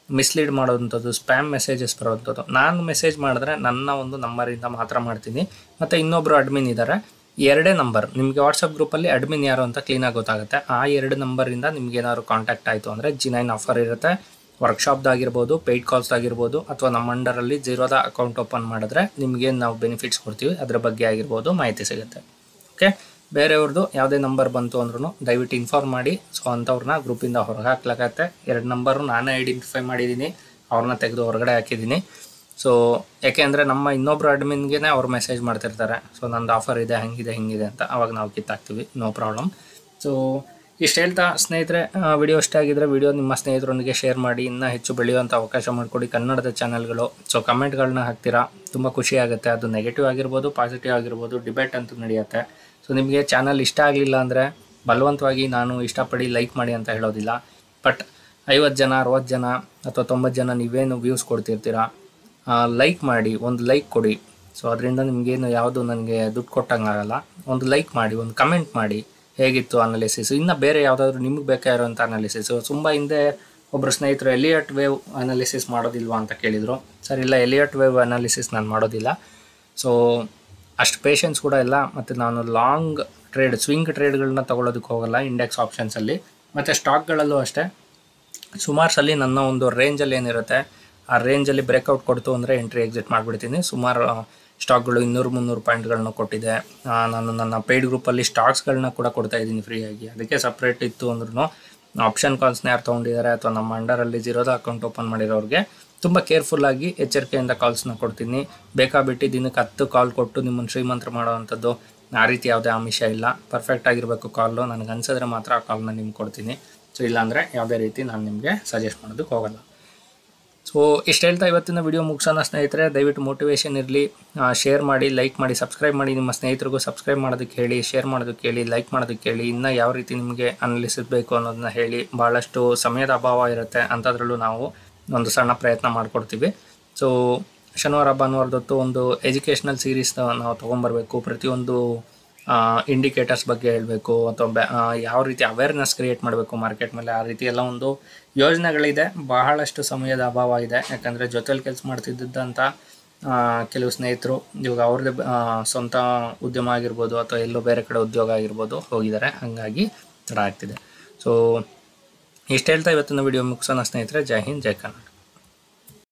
ಮಿಸ್ಲೀಡ್ ಮಾಡೋವಂಥದ್ದು ಸ್ಪ್ಯಾಮ್ ಮೆಸೇಜಸ್ ಬರೋವಂಥದ್ದು ನಾನು ಮೆಸೇಜ್ ಮಾಡಿದ್ರೆ ನನ್ನ ಒಂದು ನಂಬರಿಂದ ಮಾತ್ರ ಮಾಡ್ತೀನಿ. ಮತ್ತು ಇನ್ನೊಬ್ಬರು ಅಡ್ಮಿನ್ ಇದ್ದಾರೆ ಎರಡೇ ನಂಬರ್ ನಿಮಗೆ ವಾಟ್ಸಪ್ ಗ್ರೂಪಲ್ಲಿ ಅಡ್ಮಿನ್ ಯಾರು ಅಂತ ಕ್ಲೀನಾಗಿ ಗೊತ್ತಾಗುತ್ತೆ. ಆ ಎರಡು ನಂಬರಿಂದ ನಿಮ್ಗೆ ಏನಾದ್ರು ಕಾಂಟ್ಯಾಕ್ಟ್ ಆಯಿತು ಅಂದರೆ ಜಿ ನೈನ್ ಆಫರ್ ಇರುತ್ತೆ. ವರ್ಕ್ಶಾಪ್ದಾಗಿರ್ಬೋದು ಪೇಯ್ಡ್ ಕಾಲ್ಸ್ದಾಗಿರ್ಬೋದು ಅಥವಾ ನಮ್ಮ ಅಂಡರಲ್ಲಿ ಜೀರೋದ ಅಕೌಂಟ್ ಓಪನ್ ಮಾಡಿದ್ರೆ ನಿಮಗೆ ನಾವು ಬೆನಿಫಿಟ್ಸ್ ಕೊಡ್ತೀವಿ. ಅದರ ಬಗ್ಗೆ ಆಗಿರ್ಬೋದು, ಮಾಹಿತಿ ಸಿಗುತ್ತೆ. ಓಕೆ ಬೇರೆಯವ್ರದ್ದು ಯಾವುದೇ ನಂಬರ್ ಬಂತು ಅಂದ್ರೂ ದಯವಿಟ್ಟು ಇನ್ಫಾರ್ಮ್ ಮಾಡಿ. ಸೊ ಅಂಥವ್ರನ್ನ ಗ್ರೂಪಿಂದ ಹೊರಗೆ ಹಾಕ್ಲಾಗತ್ತೆ. ಎರಡು ನಂಬರು ನಾನೇ ಐಡೆಂಟಿಫೈ ಮಾಡಿದ್ದೀನಿ. ಅವ್ರನ್ನ ತೆಗೆದು ಹೊರಗಡೆ ಹಾಕಿದ್ದೀನಿ. ಸೊ ಯಾಕೆಂದರೆ ನಮ್ಮ ಇನ್ನೊಬ್ರು ಅಡ್ಮಿನ್ಗೆ ಅವ್ರು ಮೆಸೇಜ್ ಮಾಡ್ತಿರ್ತಾರೆ. ಸೊ ನಂದು ಆಫರ್ ಇದೆ, ಹಂಗಿದೆ, ಹಿಂಗಿದೆ ಅಂತ ಅವಾಗ ನಾವು ಕಿತ್ತಾಕ್ತೀವಿ ನೋ ಪ್ರಾಬ್ಲಮ್ ಸೊ ಇಷ್ಟು ಹೇಳ್ತಾ ಸ್ನೇಹಿತರೆ ವಿಡಿಯೋ ಇಷ್ಟ ಆಗಿದ್ರೆ ವಿಡಿಯೋ ನಿಮ್ಮ ಸ್ನೇಹಿತರೊಂದಿಗೆ ಶೇರ್ ಮಾಡಿ, ಇನ್ನೂ ಹೆಚ್ಚು ಬೆಳೆಯುವಂಥ ಅವಕಾಶ ಮಾಡಿಕೊಡಿ ಕನ್ನಡದ ಚಾನಲ್ಗಳು ಸೊ ಕಮೆಂಟ್ಗಳನ್ನ ಹಾಕ್ತೀರಾ? ತುಂಬ ಖುಷಿ ಆಗುತ್ತೆ. ಅದು ನೆಗೆಟಿವ್ ಆಗಿರ್ಬೋದು ಪಾಸಿಟಿವ್ ಆಗಿರ್ಬೋದು ಡಿಬೇಟ್ ಅಂತೂ ನಡೆಯುತ್ತೆ. ಸೊ ನಿಮಗೆ ಚಾನಲ್ ಇಷ್ಟ ಆಗಲಿಲ್ಲ ಅಂದರೆ ಬಲವಂತವಾಗಿ ನಾನು ಇಷ್ಟಪಡಿ ಲೈಕ್ ಮಾಡಿ ಅಂತ ಹೇಳೋದಿಲ್ಲ. ಬಟ್ ಐವತ್ತು ಜನ, ಅರವತ್ತು ಜನ ಅಥವಾ ತೊಂಬತ್ತು ಜನ ನೀವೇನು ವ್ಯೂಸ್ ಕೊಡ್ತಿರ್ತೀರಾ? ಲೈಕ್ ಮಾಡಿ, ಒಂದು ಲೈಕ್ ಕೊಡಿ. ಸೊ ಅದರಿಂದ ನಿಮಗೇನು ಯಾವುದು ನನಗೆ ದುಡ್ಡು ಕೊಟ್ಟಂಗೆ ಆಗಲ್ಲ ಒಂದು ಲೈಕ್ ಮಾಡಿ, ಒಂದು ಕಮೆಂಟ್ ಮಾಡಿ, ಹೇಗಿತ್ತು ಅನಾಲಿಸಿಸ್ ಇನ್ನು ಬೇರೆ ಯಾವುದಾದ್ರೂ ನಿಮಗೆ ಬೇಕಾಗಿರೋಂಥ ಅನಾಲಿಸಿಸು ತುಂಬ ಹಿಂದೆ ಒಬ್ಬರು ಸ್ನೇಹಿತರು ಎಲಿಯಟ್ ವೇವ್ ಅನಾಲಿಸಿಸ್ ಮಾಡೋದಿಲ್ವಾ ಅಂತ ಕೇಳಿದರು. ಸರ್, ಇಲ್ಲ ಎಲಿಯಟ್ ವೇವ್ ಅನಾಲಿಸಿಸ್ ನಾನು ಮಾಡೋದಿಲ್ಲ. ಸೊ ಅಷ್ಟು ಪೇಷನ್ಸ್ ಕೂಡ ಇಲ್ಲ. ಮತ್ತು ನಾನು ಲಾಂಗ್ ಟ್ರೇಡ್ ಸ್ವಿಂಗ್ ಟ್ರೇಡ್ಗಳನ್ನ ತೊಗೊಳೋದಕ್ಕೆ ಹೋಗಲ್ಲ ಇಂಡೆಕ್ಸ್ ಆಪ್ಷನ್ಸಲ್ಲಿ ಮತ್ತು ಸ್ಟಾಕ್ಗಳಲ್ಲೂ ಅಷ್ಟೇ. ಸುಮಾರು ಸಲ ನನ್ನ ಒಂದು ರೇಂಜಲ್ಲಿ ಏನಿರುತ್ತೆ? ಆ ರೇಂಜಲ್ಲಿ ಬ್ರೇಕ್ಔಟ್ ಕೊಡ್ತು ಅಂದರೆ ಎಂಟ್ರಿ ಎಕ್ಸಿಟ್ ಮಾಡಿಬಿಡ್ತೀನಿ. ಸುಮಾರು ಸ್ಟಾಕ್ಗಳು ಇನ್ನೂರು ಮುನ್ನೂರು ಪಾಯಿಂಟ್ಗಳನ್ನ ಕೊಟ್ಟಿದೆ. ನಾನು ನನ್ನ ಪೇಯ್ಡ್ ಗ್ರೂಪಲ್ಲಿ ಸ್ಟಾಕ್ಸ್ಗಳನ್ನ ಕೂಡ ಕೊಡ್ತಾ ಇದ್ದೀನಿ ಫ್ರೀಯಾಗಿ ಅದಕ್ಕೆ ಸಪ್ರೇಟ್ ಇತ್ತು ಅಂದ್ರೂ ಆಪ್ಷನ್ ಕಾಲ್ಸ್ನ ಯಾರು ತೊಗೊಂಡಿದ್ದಾರೆ ಅಥವಾ ನಮ್ಮ ಅಂಡರಲ್ಲಿ ಜೀರೋದ ಅಕೌಂಟ್ ಓಪನ್ ಮಾಡಿರೋರಿಗೆ ತುಂಬ ಕೇರ್ಫುಲ್ಲಾಗಿ ಎಚ್ಚರಿಕೆಯಿಂದ ಕಾಲ್ಸ್ನ ಕೊಡ್ತೀನಿ. ಬೇಕಾಬಿಟ್ಟು ದಿನಕ್ಕೆ ಹತ್ತು ಕಾಲ್ ಕೊಟ್ಟು ನಿಮ್ಮನ್ನು ಶ್ರೀಮಂತ್ರ ಮಾಡೋವಂಥದ್ದು ಆ ರೀತಿ ಯಾವುದೇ ಆಮಿಷ ಇಲ್ಲ. ಪರ್ಫೆಕ್ಟ್ ಆಗಿರಬೇಕು ಕಾಲು ನನಗೆ ಅನ್ಸಿದ್ರೆ ಮಾತ್ರ ಆ ಕಾಲ್ನ ನಿಮ್ಗೆ ಕೊಡ್ತೀನಿ. ಸೊ ಇಲ್ಲಾಂದರೆ ಯಾವುದೇ ರೀತಿ ನಾನು ನಿಮಗೆ ಸಜೆಸ್ಟ್ ಮಾಡೋದಕ್ಕೆ ಹೋಗಲ್ಲ. ಸೊ ಇಷ್ಟು ಹೇಳ್ತಾ ಇವತ್ತಿನ ವಿಡಿಯೋ ಮುಗಿಸೋಣ ಸ್ನೇಹಿತರೆ, ದಯವಿಟ್ಟು ಮೋಟಿವೇಶನ್ ಇರಲಿ. ಶೇರ್ ಮಾಡಿ ಲೈಕ್ ಮಾಡಿ ಸಬ್ಸ್ಕ್ರೈಬ್ ಮಾಡಿ. ನಿಮ್ಮ ಸ್ನೇಹಿತರಿಗೂ ಸಬ್ಸ್ಕ್ರೈಬ್ ಮಾಡೋದಕ್ಕೆ ಹೇಳಿ ಶೇರ್ ಮಾಡೋದಕ್ಕೆ ಹೇಳಿ ಲೈಕ್ ಮಾಡೋದಕ್ಕೆ ಹೇಳಿ, ಇನ್ನೂ ಯಾವ ರೀತಿ ನಿಮಗೆ ಅನಲಿಸಿಸ್ ಬೇಕು ಅನ್ನೋದನ್ನ ಹೇಳಿ ಭಾಳಷ್ಟು ಸಮಯದ ಅಭಾವ ಇರುತ್ತೆ ಅಂಥದ್ರಲ್ಲೂ ನಾವು ಒಂದು ಸಣ್ಣ ಪ್ರಯತ್ನ ಮಾಡಿಕೊಡ್ತೀವಿ. ಸೊ ಶನಿವಾರ ಭಾನುವಾರದೊತ್ತು ಒಂದು ಎಜುಕೇಷ್ನಲ್ ಸೀರೀಸ್ ನಾವು ತೊಗೊಂಬರ್ಬೇಕು. ಪ್ರತಿಯೊಂದು ಇಂಡಿಕೇಟರ್ಸ್ ಬಗ್ಗೆ ಹೇಳಬೇಕು ಅಥವಾ ಯಾವ ರೀತಿ ಅವೇರ್ನೆಸ್ ಕ್ರಿಯೇಟ್ ಮಾಡಬೇಕು ಮಾರ್ಕೆಟ್ ಮೇಲೆ, ಆ ರೀತಿ ಎಲ್ಲ ಒಂದು ಯೋಜನೆಗಳಿದೆ. ಬಹಳಷ್ಟು ಸಮಯದ ಅಭಾವ ಇದೆ ಯಾಕಂದರೆ ಜೊತೆಲಿ ಕೆಲಸ ಮಾಡ್ತಿದ್ದಂಥ ಕೆಲವು ಸ್ನೇಹಿತರು ಇವಾಗ ಅವ್ರದ್ದೇ ಸ್ವಂತ ಉದ್ಯಮ ಆಗಿರ್ಬೋದು ಅಥವಾ ಎಲ್ಲೋ ಬೇರೆ ಕಡೆ ಉದ್ಯೋಗ ಆಗಿರ್ಬೋದು ಹೋಗಿದ್ದಾರೆ. ಹಾಗಾಗಿ ತಡ ಆಗ್ತಿದೆ. ಸೊ ಇಷ್ಟು ಹೇಳ್ತಾ ಇವತ್ತಿನ ವಿಡಿಯೋ ಮುಗಿಸೋಣ ಸ್ನೇಹಿತರೆ. ಜೈ ಹಿಂದ್, ಜೈ ಕನ್ನಡ.